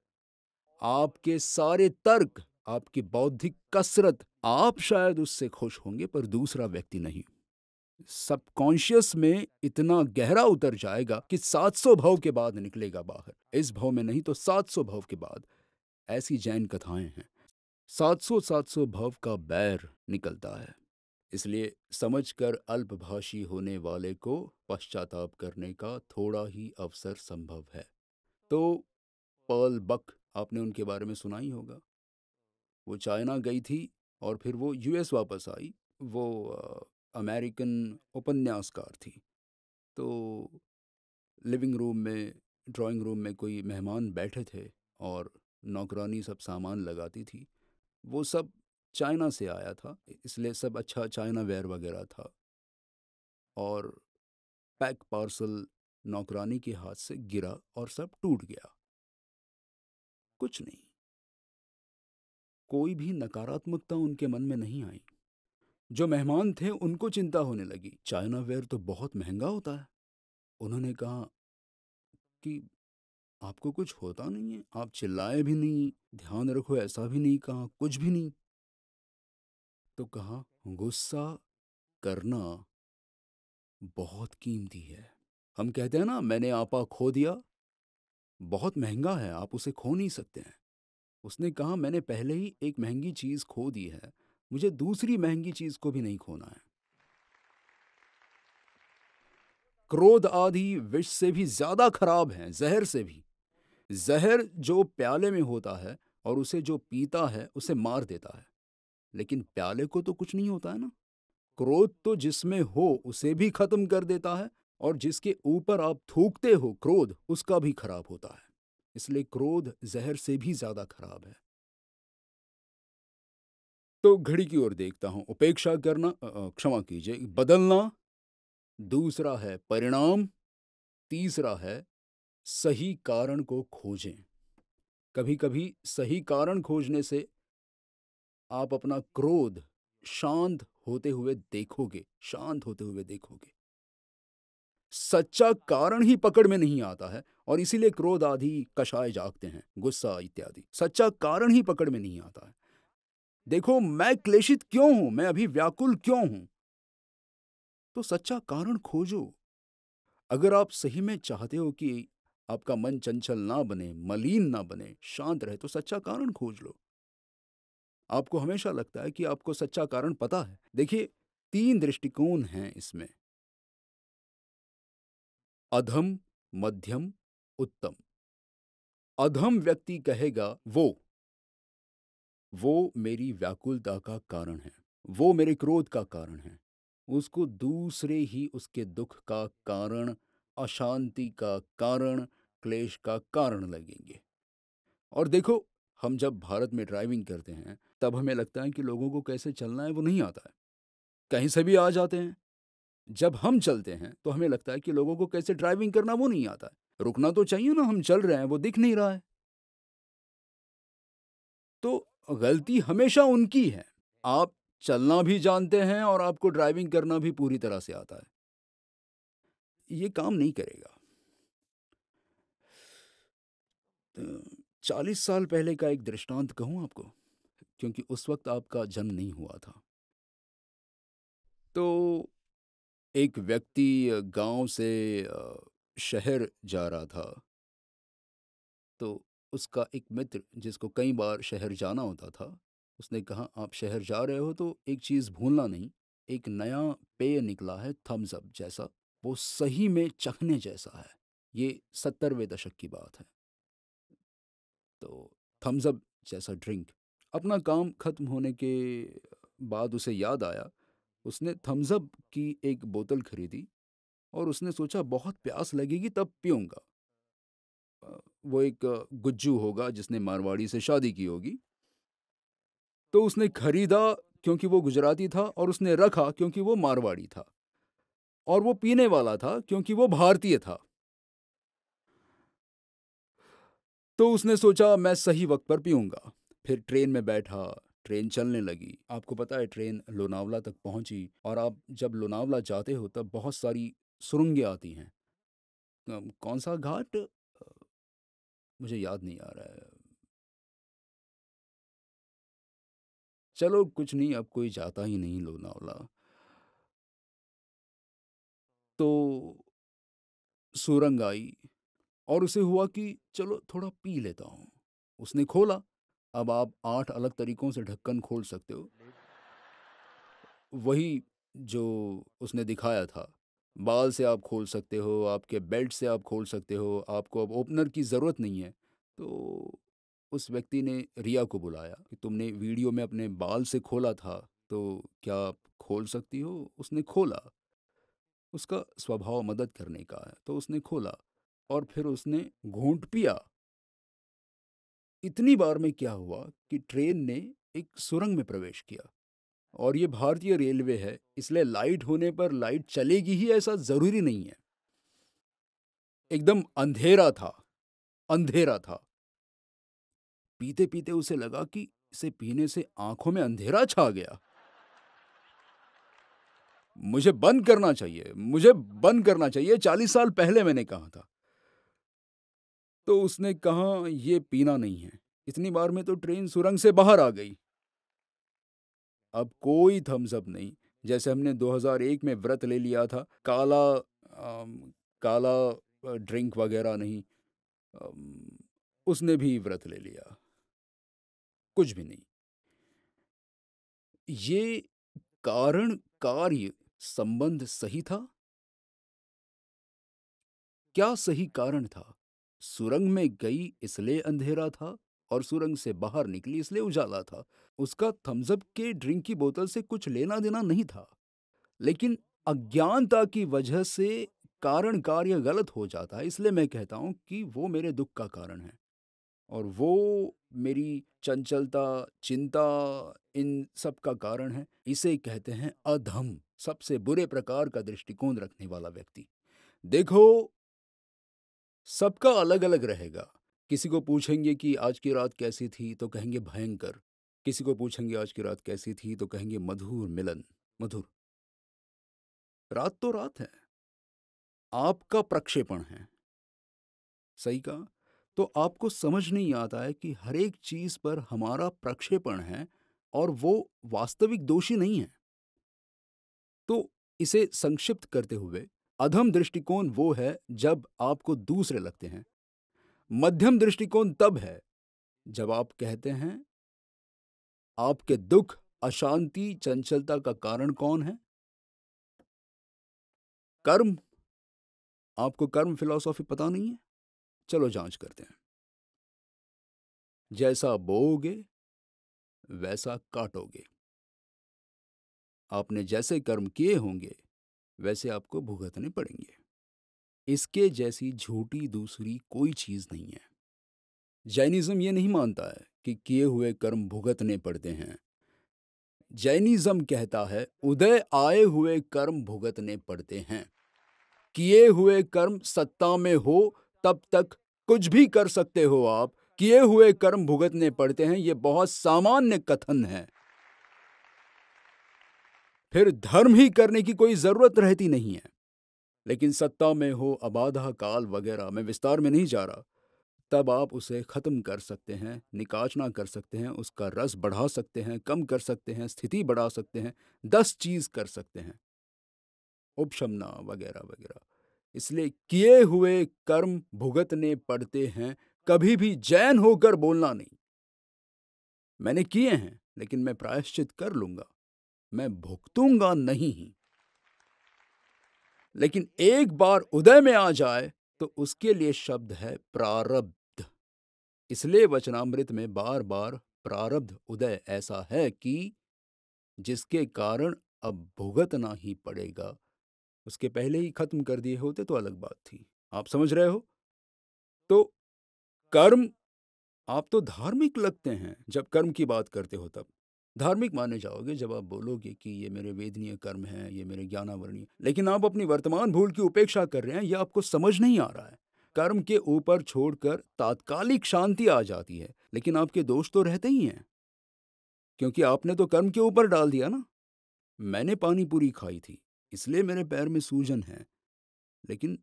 A: आपके सारे तर्क आपकी बौद्धिक कसरत, आप शायद उससे खुश होंगे, पर दूसरा व्यक्ति नहीं। सबकॉन्शियस में इतना गहरा उतर जाएगा कि 700 भाव के बाद निकलेगा बाहर। इस भाव में नहीं तो 700 भाव के बाद। ऐसी जैन कथाएँ हैं। 700 700 भाव का बैर निकलता है। इसलिए समझकर अल्पभाषी होने वाले को पश्चाताप करने का थोड़ा ही अवसर संभव है। तो पर्ल बक, आपने उनके बारे में सुना ही होगा। वो चाइना गई थी और फिर वो यूएस वापस आई, वो अमेरिकन उपन्यासकार थी। तो लिविंग रूम में, ड्राइंग रूम में कोई मेहमान बैठे थे और नौकरानी सब सामान लगाती थी। वो सब चाइना से आया था, इसलिए सब अच्छा चाइना वेयर वगैरह था। और पैक पार्सल नौकरानी के हाथ से गिरा और सब टूट गया। कुछ नहीं। कोई भी नकारात्मकता उनके मन में नहीं आई। जो मेहमान थे, उनको चिंता होने लगी। चाइना वेयर तो बहुत महँगा होता है। उन्होंने कहा कि, आपको कुछ होता नहीं है, आप चिल्लाए भी नहीं, ध्यान रखो, ऐसा भी नहीं कहा, कुछ भी नहीं। तो कहा, गुस्सा करना बहुत कीमती है। हम कहते हैं ना, मैंने आपा खो दिया, बहुत महँगा है, आप उसे खो नहीं सकते हैं। उसने कहा, मैंने पहले ही एक महँगी चीज़ खो दी है, मुझे दूसरी महँगी चीज़ को भी नहीं खोना है। क्रोध आदि विष से भी ज़्यादा खराब है, जहर से भी। जहर जो प्याले में होता है और उसे जो पीता है, उसे मार देता है। लेकिन प्याले को तो कुछ नहीं होता है ना। क्रोध तो जिसमें हो, उसे भी खत्म कर देता है और जिसके ऊपर आप थूकते हो क्रोध, उसका भी खराब होता है। इसलिए क्रोध जहर से भी ज़्यादा खराब है। तो घड़ी की ओर देखता हूँ, उपेक्षा करना क्षमा कीजिए, बदलना, दूसरा है परिणाम, तीसरा है सही कारण को खोजें। कभी कभी सही कारण खोजने से आप अपना क्रोध शांत होते हुए देखोगे, शांत होते हुए देखोगे। सच्चा कारण ही पकड़ में नहीं आता है और इसीलिए क्रोध आदि, कषाय जागते हैं, गुस्सा इत्यादि। सच्चा कारण ही पकड़ में नहीं आता है। देखो, मैं क्लेशित क्यों हूँ? मैं अभी व्याकुल क्यों हूँ? तो सच्चा कारण खोजो। अगर आप सही में चाहते हो कि आपका मन चंचल ना बने, मलिन ना बने, शांत रहे तो सच्चा कारण खोज लो। आपको हमेशा लगता है कि आपको सच्चा कारण पता है। देखिए, तीन दृष्टिकोण हैं इसमें। अधम मध्यम उत्तम। अधम व्यक्ति कहेगा, वो वो मेरी व्याकुलता का कारण है, वो मेरे क्रोध का कारण है, उसको दूसरे ही उसके दुख का कारण, अशांति का कारण, क्लेश का कारण लगेंगे। और देखो, हम जब भारत में ड्राइविंग करते हैं, तब हमें लगता है कि लोगों को कैसे चलना है वो नहीं आता है। कहीं से भी आ जाते हैं। जब हम चलते हैं तो हमें लगता है कि लोगों को कैसे ड्राइविंग करना वो नहीं आता है। रुकना तो चाहिए ना, हम चल रहे हैं, वो दिख नहीं रहा है। तो गलती हमेशा उनकी है। आप चलना भी जानते हैं और आपको ड्राइविंग करना भी पूरी तरह से आता है। ये काम नहीं करेगा। तो चालीस साल पहले का एक दृष्टांत कहूँ आपको, क्योंकि उस वक्त आपका जन्म नहीं हुआ था। तो एक व्यक्ति गाँव से शहर जा रहा था। तो उसका एक मित्र, जिसको कई बार शहर जाना होता था, उसने कहा, आप शहर जा रहे हो तो एक चीज़ भूलना नहीं, एक नया पेय निकला है थम्स अप जैसा, वो सही में चखने जैसा है, ये सत्तरवें दशक की बात है। तो थम्स अप जैसा ड्रिंक अपना काम खत्म होने के बाद उसे याद आया उसने थम्सअप की एक बोतल खरीदी और उसने सोचा, बहुत प्यास लगेगी, तब पीऊँगा। वो एक गुज्जू होगा जिसने मारवाड़ी से शादी की होगी। तो उसने खरीदा क्योंकि वो गुजराती था और उसने रखा क्योंकि वो मारवाड़ी था और वो पीने वाला था क्योंकि वो भारतीय था। तो उसने सोचा, मैं सही वक्त पर पीऊँगा। फिर ट्रेन में बैठा। ट्रेन चलने लगी। आपको पता है, ट्रेन लोनावला तक पहुँची और आप जब लोनावला जाते हो, तब बहुत सारी सुरंगें आती हैं। कौन सा घाट? मुझे याद नहीं आ रहा है। चलो, कुछ नहीं, अब कोई जाता ही नहीं लोनावला। तो सुरंग आई और उसे हुआ कि, चलो, थोड़ा पी लेता हूँ। उसने खोला अब आप आठ अलग तरीकों से ढक्कन खोल सकते हो। वही जो उसने दिखाया था, बाल से आप खोल सकते हो, आपके बेल्ट से आप खोल सकते हो, आपको अब ओपनर की ज़रूरत नहीं है। तो उस व्यक्ति ने रिया को बुलाया कि तुमने वीडियो में अपने बाल से खोला था तो क्या आप खोल सकती हो? उसने खोला। उसका स्वभाव मदद करने का है तो उसने खोला और फिर उसने घूंट पिया। इतनी बार में क्या हुआ कि ट्रेन ने एक सुरंग में प्रवेश किया और ये भारतीय रेलवे है, इसलिए लाइट होने पर लाइट चलेगी ही ऐसा ज़रूरी नहीं है। एकदम अंधेरा था अंधेरा था। पीते पीते उसे लगा कि इसे पीने से आँखों में अंधेरा छा गया। मुझे बंद करना चाहिए, मुझे बंद करना चाहिए, चालीस साल पहले मैंने कहा था। तो उसने कहा ये पीना नहीं है। इतनी बार में तो ट्रेन सुरंग से बाहर आ गई। अब कोई थम्स अप नहीं। जैसे हमने 2001 में व्रत ले लिया था काला आ, काला ड्रिंक वगैरह नहीं आ, उसने भी व्रत ले लिया। कुछ भी नहीं। ये कारण कार्य संबंध सही था? क्या सही कारण था? सुरंग में गई इसलिए अंधेरा था और सुरंग से बाहर निकली इसलिए उजाला था। उसका थम्सअप के ड्रिंक की बोतल से कुछ लेना देना नहीं था। लेकिन अज्ञानता की वजह से कारण कार्य गलत हो जाता है, इसलिए मैं कहता हूँ कि वो मेरे दुख का कारण है। और वो मेरी चंचलता, चिंता, इन सब का कारण है। इसे कहते हैं अधम, सबसे बुरे प्रकार का दृष्टिकोण रखने वाला व्यक्ति। देखो सबका अलग अलग रहेगा। किसी को पूछेंगे कि, आज की रात कैसी थी? तो कहेंगे, भयंकर। किसी को पूछेंगे, आज की रात कैसी थी? तो कहेंगे, मधुर मिलन, मधुर। रात तो रात है। आपका प्रक्षेपण है। सही कहा? तो आपको समझ नहीं आता है कि हर एक चीज़ पर हमारा प्रक्षेपण है और वो वास्तविक दोषी नहीं है। तो इसे संक्षिप्त करते हुए अधम दृष्टिकोण वो है जब आपको दूसरे लगते हैं। मध्यम दृष्टिकोण तब है जब आप कहते हैं, आपके दुख, अशांति, चंचलता का कारण कौन है? कर्म। आपको कर्म फिलॉसफी पता नहीं है? चलो जाँच करते हैं। जैसा बोओगे, वैसा काटोगे। आपने जैसे कर्म किए होंगे वैसे आपको भुगतने पड़ेंगे। इसके जैसी झूठी दूसरी कोई चीज़ नहीं है। जैनिज्म ये नहीं मानता है कि किए हुए कर्म भुगतने पड़ते हैं। जैनिज्म कहता है, उदय आए हुए कर्म भुगतने पड़ते हैं। किए हुए कर्म सत्ता में हो, तब तक कुछ भी कर सकते हो आप। किए हुए कर्म भुगतने पड़ते हैं, ये बहुत सामान्य कथन है। फिर धर्म ही करने की कोई ज़रूरत रहती नहीं है। लेकिन सत्ता में हो, अबाधा काल वगैरह, मैं विस्तार में नहीं जा रहा। तब आप उसे ख़त्म कर सकते हैं निकाचना कर सकते हैं, उसका रस बढ़ा सकते हैं, कम कर सकते हैं, स्थिति बढ़ा सकते हैं, दस चीज़ कर सकते हैं। उपशमना वगैरह वगैरह। इसलिए किए हुए कर्म भुगतने पड़ते हैं, कभी भी जैन होकर बोलना नहीं। मैंने किए हैं, लेकिन मैं प्रायश्चित कर लूँगा। मैं भुगतूँगा नहीं। लेकिन एक बार उदय में आ जाए तो उसके लिए शब्द है प्रारब्ध। इसलिए वचनामृत में बार बार प्रारब्ध उदय ऐसा है कि जिसके कारण अब भुगतना ही पड़ेगा। उसके पहले ही खत्म कर दिए होते तो अलग बात थी। आप समझ रहे हो? तो कर्म, आप तो धार्मिक लगते हैं जब कर्म की बात करते हो तब। धार्मिक माने जाओगे जब आप बोलोगे कि ये मेरे वेदनीय कर्म हैं, ये मेरे ज्ञानावरणीय, लेकिन आप अपनी वर्तमान भूल की उपेक्षा कर रहे हैं यह आपको समझ नहीं आ रहा है। कर्म के ऊपर छोड़कर तात्कालिक शांति आ जाती है, लेकिन आपके दोष तो रहते ही हैं। क्योंकि आपने तो कर्म के ऊपर डाल दिया ना। मैंने पानी पूरी खाई थी, इसलिए मेरे पैर में सूजन है। लेकिन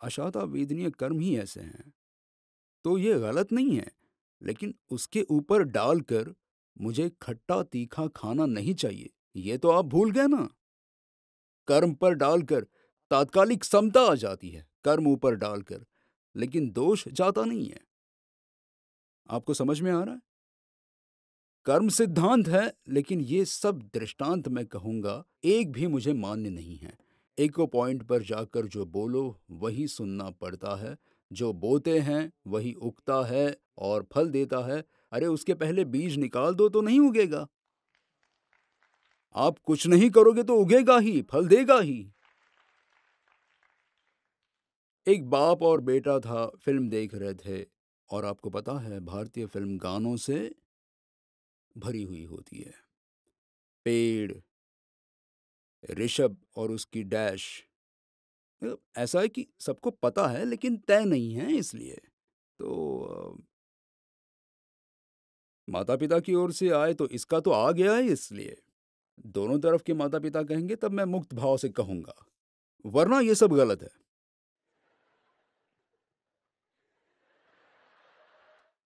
A: अशाता वेदनीय कर्म ही ऐसे हैं। तो ये गलत नहीं है, लेकिन उसके ऊपर डालकर मुझे खट्टा तीखा खाना नहीं चाहिए, ये तो आप भूल गए ना। कर्म पर डालकर तात्कालिक समता आ जाती है, कर्म ऊपर डालकर, लेकिन दोष जाता नहीं है। आपको समझ में आ रहा है? कर्म सिद्धांत है, लेकिन ये सब दृष्टांत मैं कहूँगा, एक भी मुझे मान्य नहीं है। एको पॉइंट पर जाकर जो बोलो, वही सुनना पड़ता है, जो बोते हैं, वही उगता है और फल देता है अरे उसके पहले बीज निकाल दो तो नहीं उगेगा। आप कुछ नहीं करोगे तो उगेगा ही, फल देगा ही। एक बाप और बेटा था, फ़िल्म देख रहे थे, और आपको पता है, भारतीय फ़िल्म गानों से भरी हुई होती है। पेड़, ऋषभ और उसकी डैश। ऐसा है कि सबको पता है, लेकिन तय नहीं है इसलिए। तो माता पिता की ओर से आए तो इसका तो आ गया है इसलिए। दोनों तरफ़ के माता पिता कहेंगे तब मैं मुक्त भाव से कहूँगा। वरना यह सब गलत है।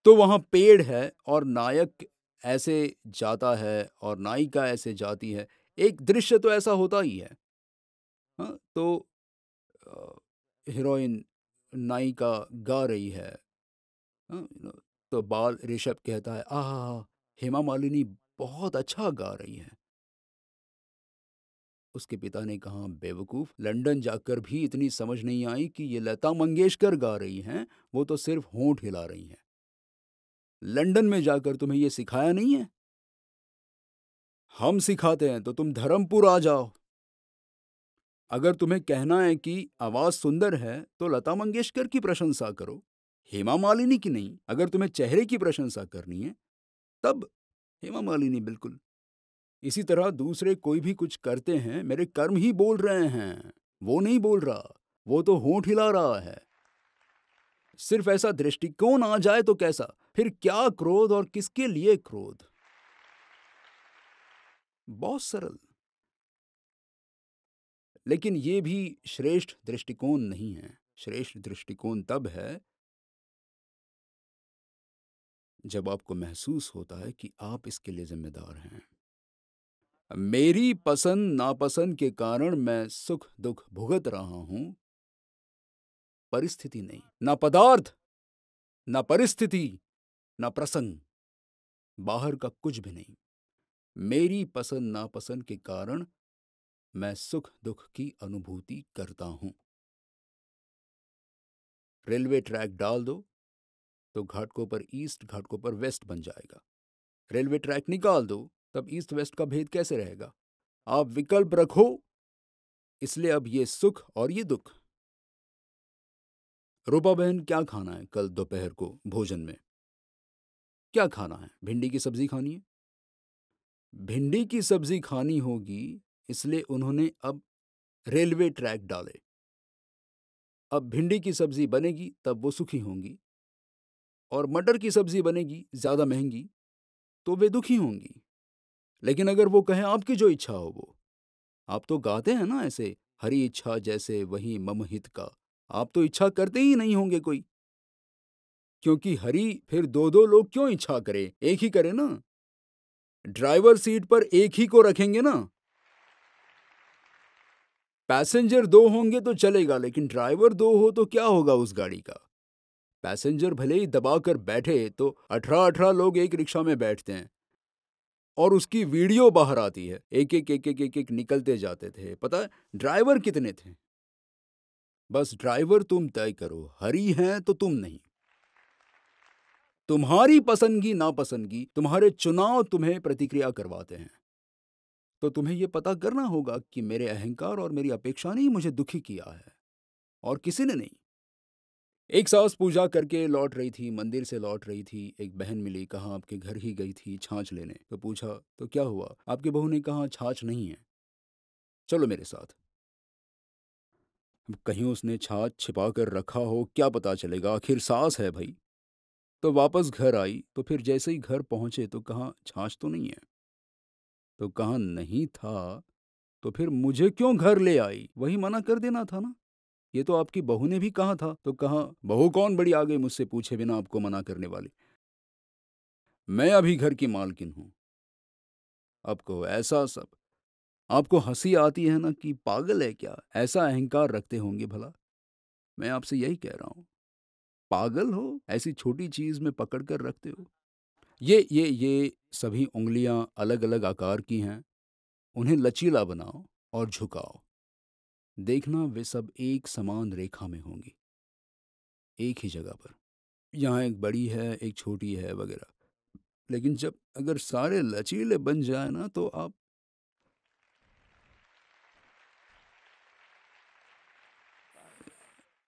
A: तो वहाँ पेड़ है और नायक ऐसे जाता है और नायिका ऐसे जाती है। एक दृश्य तो ऐसा होता ही है। हाँ तो हीरोइन नायिका गा रही है। हाँ, तो बाल ऋषभ कहता है, आह, हेमा मालिनी बहुत अच्छा गा रही है। उसके पिता ने कहा, बेवकूफ़, लंदन जाकर भी इतनी समझ नहीं आई कि ये लता मंगेशकर गा रही हैं, वो तो सिर्फ़ होंठ हिला रही हैं। लंदन में जाकर तुम्हें ये सिखाया नहीं है? हम सिखाते हैं तो तुम धर्मपुर आ जाओ। अगर तुम्हें कहना है कि आवाज़ सुंदर है तो लता मंगेशकर की प्रशंसा करो। हेमा मालिनी की नहीं, अगर तुम्हें चेहरे की प्रशंसा करनी है, तब हेमा मालिनी बिल्कुल। इसी तरह दूसरे कोई भी कुछ करते हैं, मेरे कर्म ही बोल रहे हैं। वो नहीं बोल रहा, वो तो होंठ हिला रहा है। सिर्फ़ ऐसा दृष्टिकोण आ जाए तो कैसा? फिर क्या क्रोध और किसके लिए क्रोध? बहुत सरल। लेकिन ये भी श्रेष्ठ दृष्टिकोण नहीं है। श्रेष्ठ दृष्टिकोण तब है जब आपको महसूस होता है कि आप इसके लिए जिम्मेदार हैं। मेरी पसंद, नापसंद के कारण मैं सुख, दुख भुगत रहा हूँ। परिस्थिति नहीं, ना पदार्थ, ना परिस्थिति, ना प्रसंग, बाहर का कुछ भी नहीं। मेरी पसंद, नापसंद के कारण मैं सुख, दुख की अनुभूति करता हूँ। रेलवे ट्रैक डाल दो। तो घाटकों पर ईस्ट, घाटकों पर वेस्ट बन जाएगा। रेलवे ट्रैक निकाल दो, तब ईस्ट वेस्ट का भेद कैसे रहेगा? आप विकल्प रखो। इसलिए अब ये सुख और ये दुख। रूपा बहन, क्या खाना है कल दोपहर को भोजन में? क्या खाना है? भिंडी की सब्ज़ी खानी है? भिंडी की सब्ज़ी खानी होगी, इसलिए उन्होंने अब रेलवे ट्रैक डाले। अब भिंडी की सब्ज़ी बनेगी, तब वो सुखी होंगी। और मटर की सब्ज़ी बनेगी, ज़्यादा महँगी तो वे दुखी होंगी। लेकिन अगर वो कहें, आपकी जो इच्छा हो वो। आप तो गाते हैं ना ऐसे, हरी इच्छा जैसे वही मम हित का। आप तो इच्छा करते ही नहीं होंगे कोई। क्योंकि हरी फिर दो दो लोग क्यों इच्छा करें? एक ही करें ना। ड्राइवर सीट पर एक ही को रखेंगे ना। पैसेंजर दो होंगे तो चलेगा, लेकिन ड्राइवर दो हो तो क्या होगा उस गाड़ी का? पैसेंजर भले ही दबाकर बैठे तो अठारह अठारह लोग एक रिक्शा में बैठते हैं। और उसकी वीडियो बाहर आती है एक एक एक एक एक एक निकलते जाते थे। पता है, ड्राइवर कितने थे? बस ड्राइवर तुम तय करो, हरी हैं तो तुम नहीं। तुम्हारी पसंदगी, नापसंदगी, तुम्हारे चुनाव तुम्हें प्रतिक्रिया करवाते हैं। तो तुम्हें यह पता करना होगा कि मेरे अहंकार और मेरी अपेक्षा ने ही मुझे दुखी किया है। और किसी ने नहीं। एक सास पूजा करके लौट रही थी, मंदिर से लौट रही थी। एक बहन मिली, कहा आपके घर ही गई थी छाछ लेने? तो पूछा तो क्या हुआ? आपकी बहू ने कहा छाछ नहीं है? चलो मेरे साथ। कहीं उसने छाछ छिपा कर रखा हो, क्या पता चलेगा? आखिर सास है भाई। तो वापस घर आई तो फिर जैसे ही घर पहुँचे तो कहा छाछ तो नहीं है? तो कहा नहीं था तो फिर मुझे क्यों घर ले आई? वही मना कर देना था ना? ये तो आपकी बहू ने भी कहा था तो कहा, बहू कौन बड़ी आ गई मुझसे पूछे बिना आपको मना करने वाली? मैं अभी घर की मालकिन हूँ। आपको ऐसा सब, आपको हँसी आती है ना कि पागल है क्या? ऐसा अहंकार रखते होंगे भला। मैं आपसे यही कह रहा हूँ, पागल हो, ऐसी छोटी चीज़ में पकड़ कर रखते हो। ये ये ये सभी उंगलियाँ अलग अलग आकार की हैं, उन्हें लचीला बनाओ और झुकाओ। देखना वे सब एक समान रेखा में होंगी। एक ही जगह पर। यहाँ एक बड़ी है, एक छोटी है वगैरह। लेकिन जब अगर सारे लचीले बन जाए ना तो आप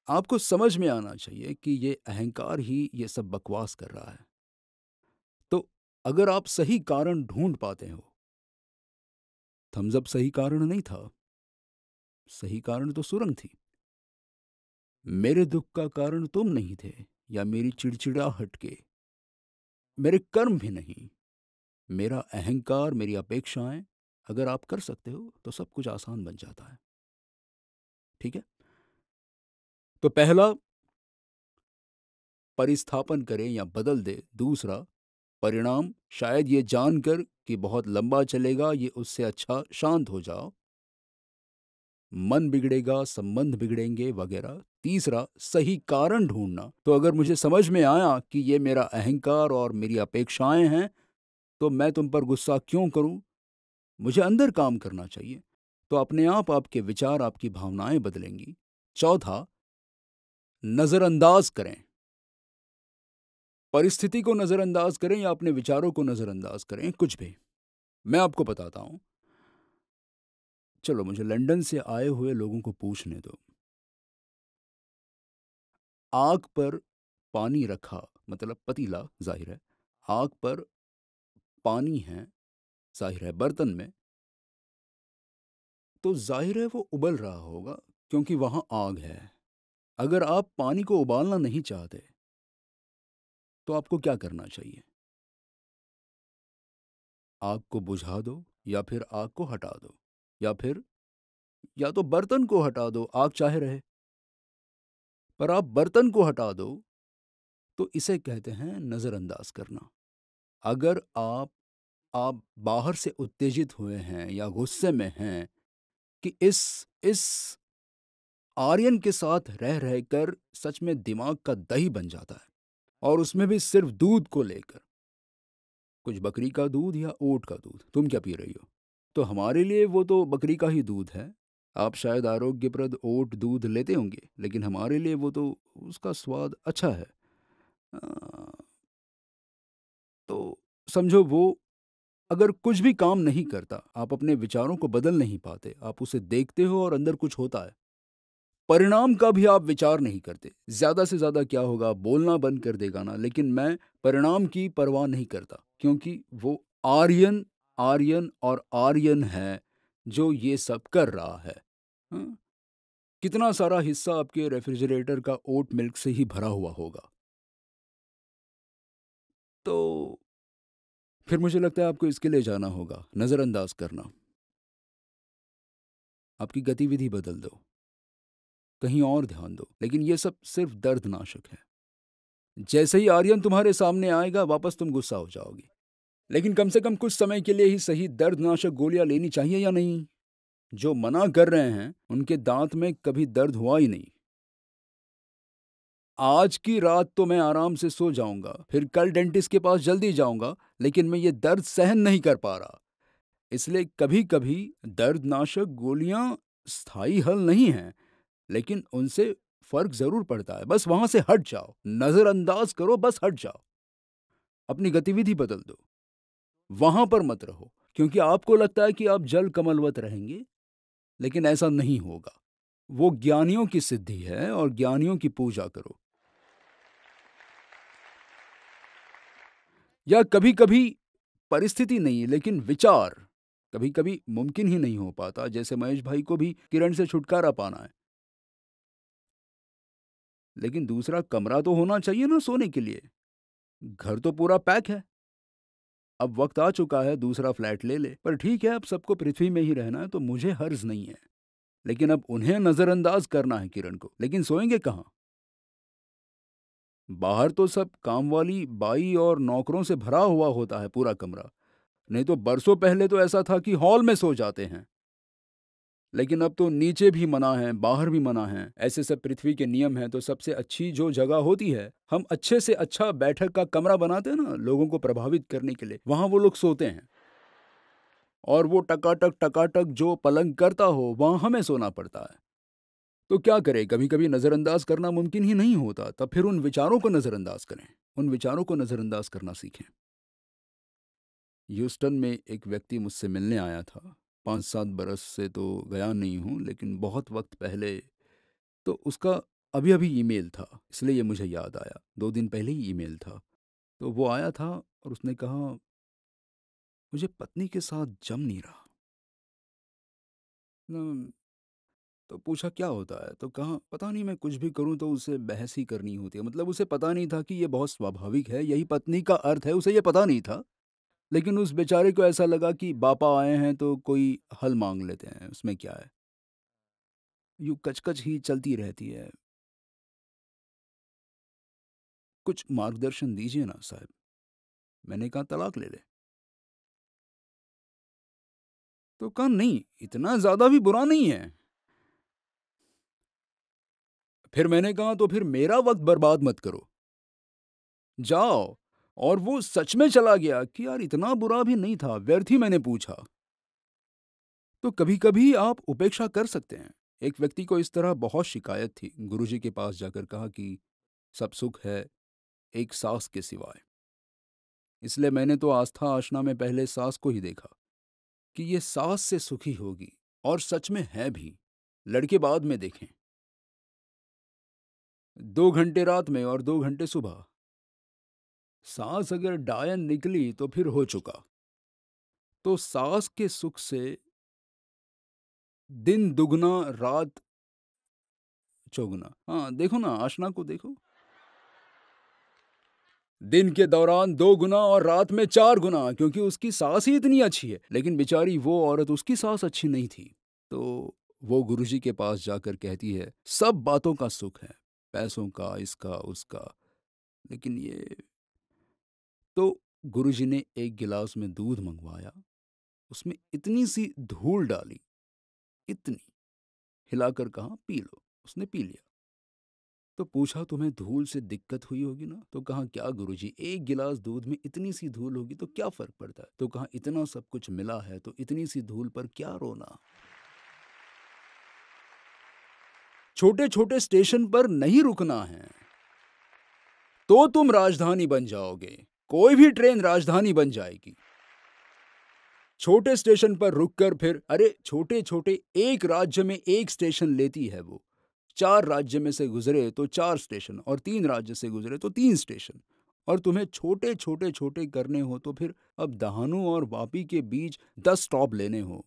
A: आपको समझ में आना चाहिए कि ये अहंकार ही ये सब बकवास कर रहा है। तो अगर आप सही कारण ढूंढ पाते हो थम्सअप सही कारण नहीं था। सही कारण तो सुरंग थी। मेरे दुख का कारण तुम नहीं थे, या मेरी चिड़चिड़ाहट के। मेरे कर्म भी नहीं। मेरा अहंकार, मेरी अपेक्षाएँ, अगर आप कर सकते हो तो सब कुछ आसान बन जाता है। ठीक है? तो पहला, परिस्थापन करें या बदल दे। दूसरा, परिणाम, शायद ये जानकर कि बहुत लंबा चलेगा, ये उससे अच्छा शांत हो जाओ। मन बिगड़ेगा, संबंध बिगड़ेंगे वगैरह। तीसरा, सही कारण ढूंढना। तो अगर मुझे समझ में आया कि ये मेरा अहंकार और मेरी अपेक्षाएँ हैं तो मैं तुम पर गुस्सा क्यों करूँ? मुझे अंदर काम करना चाहिए तो अपने आप आपके विचार, आपकी भावनाएँ बदलेंगी। चौथा, नजरअंदाज करें। परिस्थिति को नजरअंदाज करें या अपने विचारों को नजरअंदाज करें, कुछ भी। मैं आपको बताता हूँ चलो मुझे लंदन से आए हुए लोगों को पूछने दो। आग पर पानी रखा मतलब पतीला, ज़ाहिर है। आग पर पानी है, ज़ाहिर है, बर्तन में। तो ज़ाहिर है वो उबल रहा होगा, क्योंकि वहाँ आग है। अगर आप पानी को उबालना नहीं चाहते तो आपको क्या करना चाहिए? आग को बुझा दो या फिर आग को हटा दो। या फिर, या तो बर्तन को हटा दो आग चाहे रहे। पर आप बर्तन को हटा दो तो इसे कहते हैं नज़रअंदाज करना। अगर आप आप बाहर से उत्तेजित हुए हैं या गुस्से में हैं कि इस इस आर्यन के साथ रह रहकर सच में दिमाग का दही बन जाता है और उसमें भी सिर्फ़ दूध को लेकर। कुछ बकरी का दूध या ओट का दूध, तुम क्या पी रही हो? तो हमारे लिए वो तो बकरी का ही दूध है। आप शायद आरोग्यप्रद ओट दूध लेते होंगे लेकिन हमारे लिए वो तो उसका स्वाद अच्छा है। आ, तो समझो वो अगर कुछ भी काम नहीं करता आप अपने विचारों को बदल नहीं पाते आप उसे देखते हो और अंदर कुछ होता है। परिणाम का भी आप विचार नहीं करते। ज़्यादा से ज़्यादा क्या होगा बोलना बंद कर देगा ना लेकिन मैं परिणाम की परवाह नहीं करता क्योंकि वो आर्यन आर्यन और आर्यन है जो ये सब कर रहा है। हा? कितना सारा हिस्सा आपके रेफ्रिजरेटर का ओट मिल्क से ही भरा हुआ होगा। तो फिर मुझे लगता है आपको इसके लिए जाना होगा, नज़रअंदाज करना। आपकी गतिविधि बदल दो। कहीं और ध्यान दो, लेकिन ये सब सिर्फ़ दर्दनाशक है। जैसे ही आर्यन तुम्हारे सामने आएगा, वापस तुम गुस्सा हो जाओगे। लेकिन कम से कम कुछ समय के लिए ही सही दर्दनाशक गोलियाँ लेनी चाहिए या नहीं? जो मना कर रहे हैं, उनके दांत में कभी दर्द हुआ ही नहीं। आज की रात तो मैं आराम से सो जाऊँगा, फिर कल डेंटिस्ट के पास जल्दी जाऊँगा, लेकिन मैं ये दर्द सहन नहीं कर पा रहा। इसलिए कभी कभी दर्दनाशक गोलियाँ स्थायी हल नहीं हैं, लेकिन उनसे फ़र्क ज़रूर पड़ता है। बस वहाँ से हट जाओ, नजरअंदाज करो, बस हट जाओ। अपनी गतिविधि बदल दो। वहाँ पर मत रहो, क्योंकि आपको लगता है कि आप जल कमलवत रहेंगे, लेकिन ऐसा नहीं होगा। वो ज्ञानियों की सिद्धि है और ज्ञानियों की पूजा करो। या कभी कभी परिस्थिति नहीं लेकिन विचार कभी कभी मुमकिन ही नहीं हो पाता, जैसे महेश भाई को भी किरण से छुटकारा पाना है। लेकिन दूसरा कमरा तो होना चाहिए ना सोने के लिए। घर तो पूरा पैक है। अब वक्त आ चुका है, दूसरा फ्लैट ले ले। पर ठीक है, अब सबको पृथ्वी में ही रहना है तो मुझे हर्ज नहीं है। लेकिन अब उन्हें नजरअंदाज करना है किरण को। लेकिन सोएँगे कहाँ? बाहर तो सब काम वाली बाई और नौकरों से भरा हुआ होता है पूरा कमरा। नहीं तो बरसों पहले तो ऐसा था कि हॉल में सो जाते हैं। लेकिन अब तो नीचे भी मना है, बाहर भी मना है। ऐसे सब पृथ्वी के नियम हैं तो सबसे अच्छी जो जगह होती है, हम अच्छे से अच्छा बैठक का कमरा बनाते हैं ना, लोगों को प्रभावित करने के लिए। वहाँ वो लोग सोते हैं। और वो टकाटक टकाटक जो पलंग करता हो, वहाँ हमें सोना पड़ता है। तो क्या करें? कभी कभी नज़रअंदाज करना मुमकिन ही नहीं होता, तब फिर उन विचारों को नज़रअंदाज करें। उन विचारों को नज़रअंदाज करना सीखें। ह्यूस्टन में एक व्यक्ति मुझसे मिलने आया था। पाँच सात बरस से तो गया नहीं हूँ, लेकिन बहुत वक्त पहले तो उसका अभी अभी ईमेल था, इसलिए ये मुझे याद आया। दो दिन पहले ही ईमेल था। तो वो आया था और उसने कहा, मुझे पत्नी के साथ जम नहीं रहा। तो पूछा क्या होता है? तो कहा, पता नहीं मैं कुछ भी करूँ तो उसे बहस ही करनी होती है। मतलब उसे पता नहीं था कि ये बहुत स्वाभाविक है, यही पत्नी का अर्थ है, उसे ये पता नहीं था। लेकिन उस बेचारे को ऐसा लगा कि बापा आए हैं तो कोई हल मांग लेते हैं, उसमें क्या है? यू कचकच ही चलती रहती है। कुछ मार्गदर्शन दीजिए ना, साहब। मैंने कहा, तलाक ले ले। तो कहा, नहीं, इतना ज़्यादा भी बुरा नहीं है। फिर मैंने कहा तो फिर मेरा वक्त बर्बाद मत करो। जाओ और वो सच में चला गया कि यार इतना बुरा भी नहीं था, व्यर्थ ही मैंने पूछा। तो कभी कभी आप उपेक्षा कर सकते हैं। एक व्यक्ति को इस तरह बहुत शिकायत थी। गुरुजी के पास जाकर कहा कि, सब सुख है, एक सास के सिवाय। इसलिए मैंने तो आस्था आशना में पहले सास को ही देखा कि ये सास से सुखी होगी और सच में है भी। लड़के बाद में देखें। दो घंटे रात में और दो घंटे सुबह। सांस अगर डायन निकली तो फिर हो चुका। तो सांस के सुख से दिन दुगना, रात चौगुना। हाँ देखो ना, आशना को देखो। दिन के दौरान दो गुना और रात में चार गुना, क्योंकि उसकी सांस ही इतनी अच्छी है, लेकिन बेचारी वो औरत, उसकी सांस अच्छी नहीं थी। तो वो गुरुजी के पास जाकर कहती है, सब बातों का सुख है, पैसों का, इसका, उसका, लेकिन ये तो गुरुजी ने एक गिलास में दूध मंगवाया, उसमें इतनी सी धूल डाली, इतनी, हिलाकर कहा, पी लो। उसने पी लिया। तो पूछा, तुम्हें धूल से दिक्कत हुई होगी ना? तो कहा, क्या गुरुजी, एक गिलास दूध में इतनी सी धूल होगी तो क्या फ़र्क पड़ता है? तो कहा, इतना सब कुछ मिला है तो इतनी सी धूल पर क्या रोना? छोटे छोटे स्टेशन पर नहीं रुकना है तो तुम राजधानी बन जाओगे। कोई भी ट्रेन राजधानी बन जाएगी। छोटे स्टेशन पर रुककर फिर, अरे छोटे छोटे एक राज्य में एक स्टेशन लेती है वो। चार राज्य में से गुजरे तो चार स्टेशन और तीन राज्य से गुजरे तो तीन स्टेशन। और तुम्हें छोटे छोटे छोटे करने हो तो फिर अब दहानू और वापी के बीच दस स्टॉप लेने हो।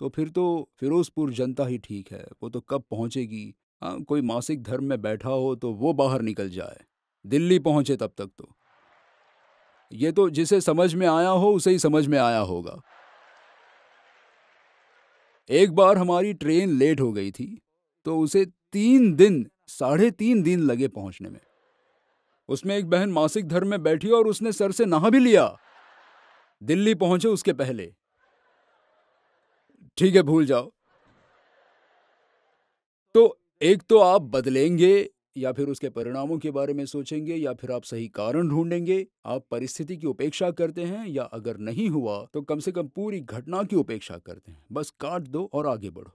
A: तो फिर तो फिरोजपुर जनता ही ठीक है, वो तो कब पहुंचेगी? हाँ कोई मासिक धर्म में बैठा हो तो वो बाहर निकल जाए। दिल्ली पहुँचे तब तक तो। ये तो जिसे समझ में आया हो, उसे ही समझ में आया होगा। एक बार हमारी ट्रेन लेट हो गई थी तो उसे तीन दिन, साढ़े तीन दिन लगे पहुँचने में। उसमें एक बहन मासिक धर्म में बैठी और उसने सर से नहा भी लिया। दिल्ली पहुँचे उसके पहले। ठीक है, भूल जाओ। तो एक तो आप बदलेंगे या फिर उसके परिणामों के बारे में सोचेंगे या फिर आप सही कारण ढूंढेंगे, आप परिस्थिति की उपेक्षा करते हैं या अगर नहीं हुआ तो कम से कम पूरी घटना की उपेक्षा करते हैं। बस काट दो और आगे बढ़ो।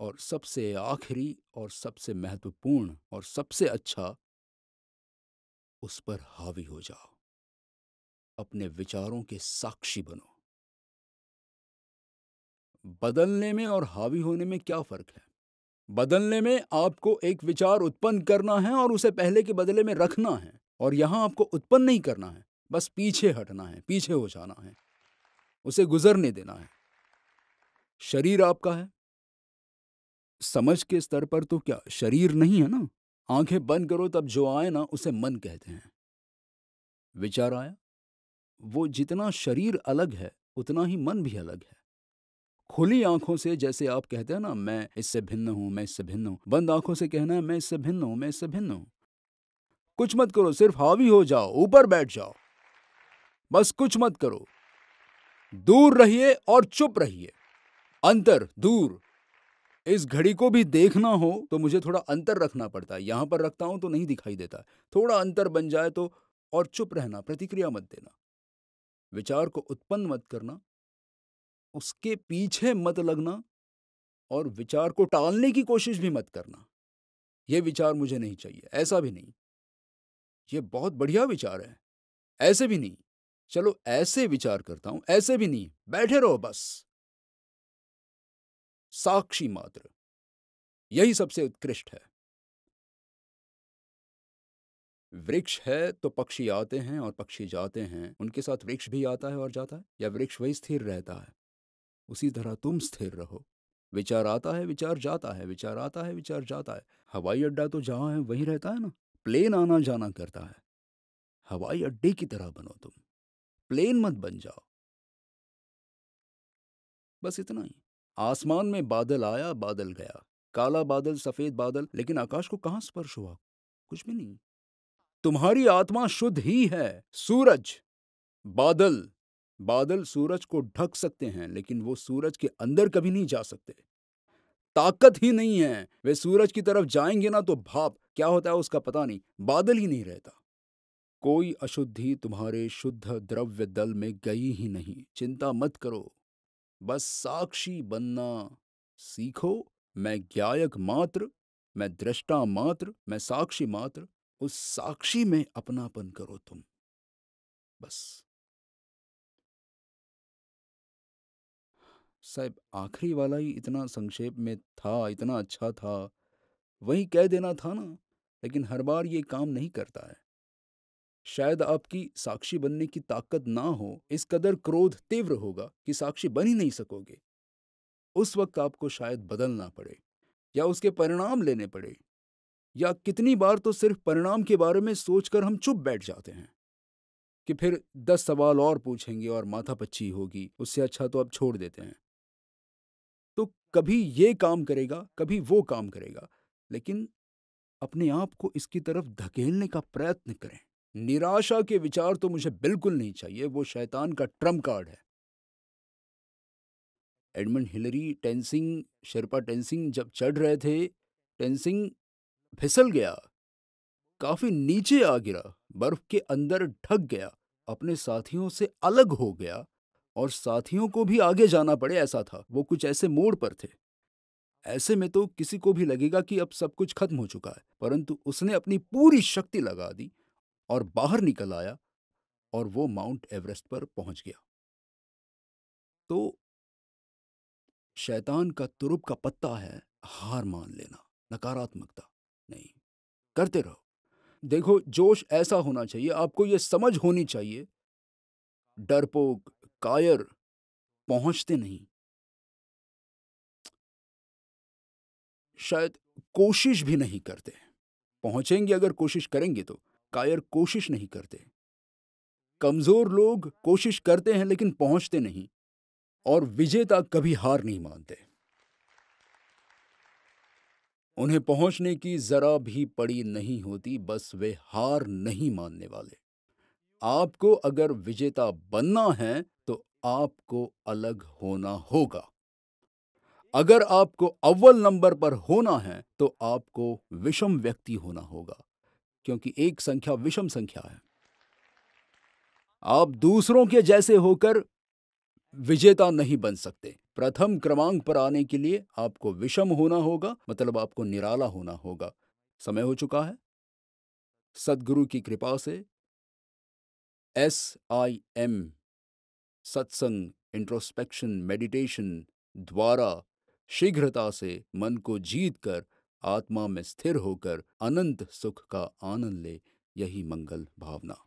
A: और सबसे आखिरी और सबसे महत्वपूर्ण और सबसे अच्छा उस पर हावी हो जाओ। अपने विचारों के साक्षी बनो। बदलने में और हावी होने में क्या फ़र्क है? बदलने में आपको एक विचार उत्पन्न करना है और उसे पहले के बदले में रखना है और यहाँ आपको उत्पन्न नहीं करना है, बस पीछे हटना है, पीछे हो जाना है, उसे गुजरने देना है। शरीर आपका है। समझ के स्तर पर तो क्या, शरीर नहीं है ना? आँखें बंद करो तब जो आए ना, उसे मन कहते हैं। विचार आया, वो जितना शरीर अलग है, उतना ही मन भी अलग है। खुली आँखों से जैसे आप कहते हैं ना, मैं इससे भिन्न हूँ, मैं इससे भिन्न हूँ। बंद आँखों से कहना है, मैं इससे भिन्न हूँ, मैं इससे भिन्न हूँ। कुछ मत करो, सिर्फ़ हावी हो जाओ, ऊपर बैठ जाओ। बस कुछ मत करो। दूर रहिए और चुप रहिए। अंतर, दूर। इस घड़ी को भी देखना हो तो मुझे थोड़ा अंतर रखना पड़ता है। यहाँ पर रखता हूँ तो नहीं दिखाई देता। थोड़ा अंतर बन जाए तो और चुप रहना, प्रतिक्रिया मत देना। विचार को उत्पन्न मत करना। उसके पीछे मत लगना और विचार को टालने की कोशिश भी मत करना। यह विचार मुझे नहीं चाहिए, ऐसा भी नहीं। ये बहुत बढ़िया विचार है, ऐसे भी नहीं। चलो, ऐसे विचार करता हूँ, ऐसे भी नहीं, बैठे रहो बस। साक्षी मात्र, यही सबसे उत्कृष्ट है। वृक्ष है तो पक्षी आते हैं और पक्षी जाते हैं। उनके साथ वृक्ष भी आता है और जाता है, या वृक्ष वही स्थिर रहता है? उसी तरह तुम स्थिर रहो। विचार आता है, विचार जाता है, विचार आता है, विचार जाता है। हवाई अड्डा तो जहाँ है, वहीं रहता है ना। प्लेन आना जाना करता है। हवाई अड्डे की तरह बनो तुम। प्लेन मत बन जाओ। बस इतना ही। आसमान में बादल आया, बादल गया। काला बादल, सफ़ेद बादल, लेकिन आकाश को कहाँ स्पर्श हुआ? कुछ भी नहीं। तुम्हारी आत्मा शुद्ध ही है। सूरज, बादल। बादल सूरज को ढक सकते हैं, लेकिन वो सूरज के अंदर कभी नहीं जा सकते। ताकत ही नहीं है। वे सूरज की तरफ़ जाएँगे ना तो भाप, क्या होता है उसका पता नहीं, बादल ही नहीं रहता। कोई अशुद्धि तुम्हारे शुद्ध द्रव्य दल में गई ही नहीं, चिंता मत करो। बस साक्षी बनना सीखो, मैं ज्ञायक मात्र, मैं दृष्टा मात्र, मैं साक्षी मात्र, उस साक्षी में अपनापन करो तुम। बस। साहब, आखिरी वाला ही इतना संक्षेप में था, इतना अच्छा था। वही कह देना था ना, लेकिन हर बार ये काम नहीं करता है। शायद आपकी साक्षी बनने की ताकत ना हो, इस कदर क्रोध तीव्र होगा कि साक्षी बन ही नहीं सकोगे। उस वक्त आपको शायद बदलना पड़े, या उसके परिणाम लेने पड़े, या कितनी बार तो सिर्फ़ परिणाम के बारे में सोचकर हम चुप बैठ जाते हैं, कि फिर दस सवाल और पूछेंगे और माथा पच्ची होगी, उससे अच्छा तो आप छोड़ देते हैं। तो कभी ये काम करेगा, कभी वो काम करेगा, लेकिन अपने आप को इसकी तरफ़ धकेलने का प्रयत्न करें। निराशा के विचार तो मुझे बिल्कुल नहीं चाहिए, वो शैतान का ट्रंप कार्ड है। एडमंड हिलरी टेंसिंग, शेरपा टेंसिंग जब चढ़ रहे थे, टेंसिंग फिसल गया, काफ़ी नीचे आ गिरा, बर्फ़ के अंदर ढक गया, अपने साथियों से अलग हो गया। और साथियों को भी आगे जाना पड़े ऐसा था, वो कुछ ऐसे मोड़ पर थे। ऐसे में तो किसी को भी लगेगा कि अब सब कुछ खत्म हो चुका है, परंतु उसने अपनी पूरी शक्ति लगा दी और बाहर निकल आया और वो माउंट एवरेस्ट पर पहुँच गया। तो शैतान का तुरुप का पत्ता है, हार मान लेना, नकारात्मकता, नहीं, करते रहो। देखो, जोश ऐसा होना चाहिए, आपको यह समझ होनी चाहिए। डरपोक कायर पहुँचते नहीं। शायद कोशिश भी नहीं करते। पहुँचेंगे अगर कोशिश करेंगे तो कायर कोशिश नहीं करते। कमज़ोर लोग कोशिश करते हैं लेकिन पहुँचते नहीं, और विजेता कभी हार नहीं मानते। उन्हें पहुँचने की जरा भी पड़ी नहीं होती, बस वे हार नहीं मानने वाले। आपको अगर विजेता बनना है आपको अलग होना होगा। अगर आपको अव्वल नंबर पर होना है तो आपको विषम व्यक्ति होना होगा, क्योंकि एक संख्या विषम संख्या है। आप दूसरों के जैसे होकर विजेता नहीं बन सकते। प्रथम क्रमांक पर आने के लिए आपको विषम होना होगा मतलब आपको निराला होना होगा। समय हो चुका है। सदगुरु की कृपा से एस आई एम सत्संग इंट्रोस्पेक्शन मेडिटेशन द्वारा शीघ्रता से मन को जीत कर आत्मा में स्थिर होकर अनंत सुख का आनंद ले, यही मंगल भावना।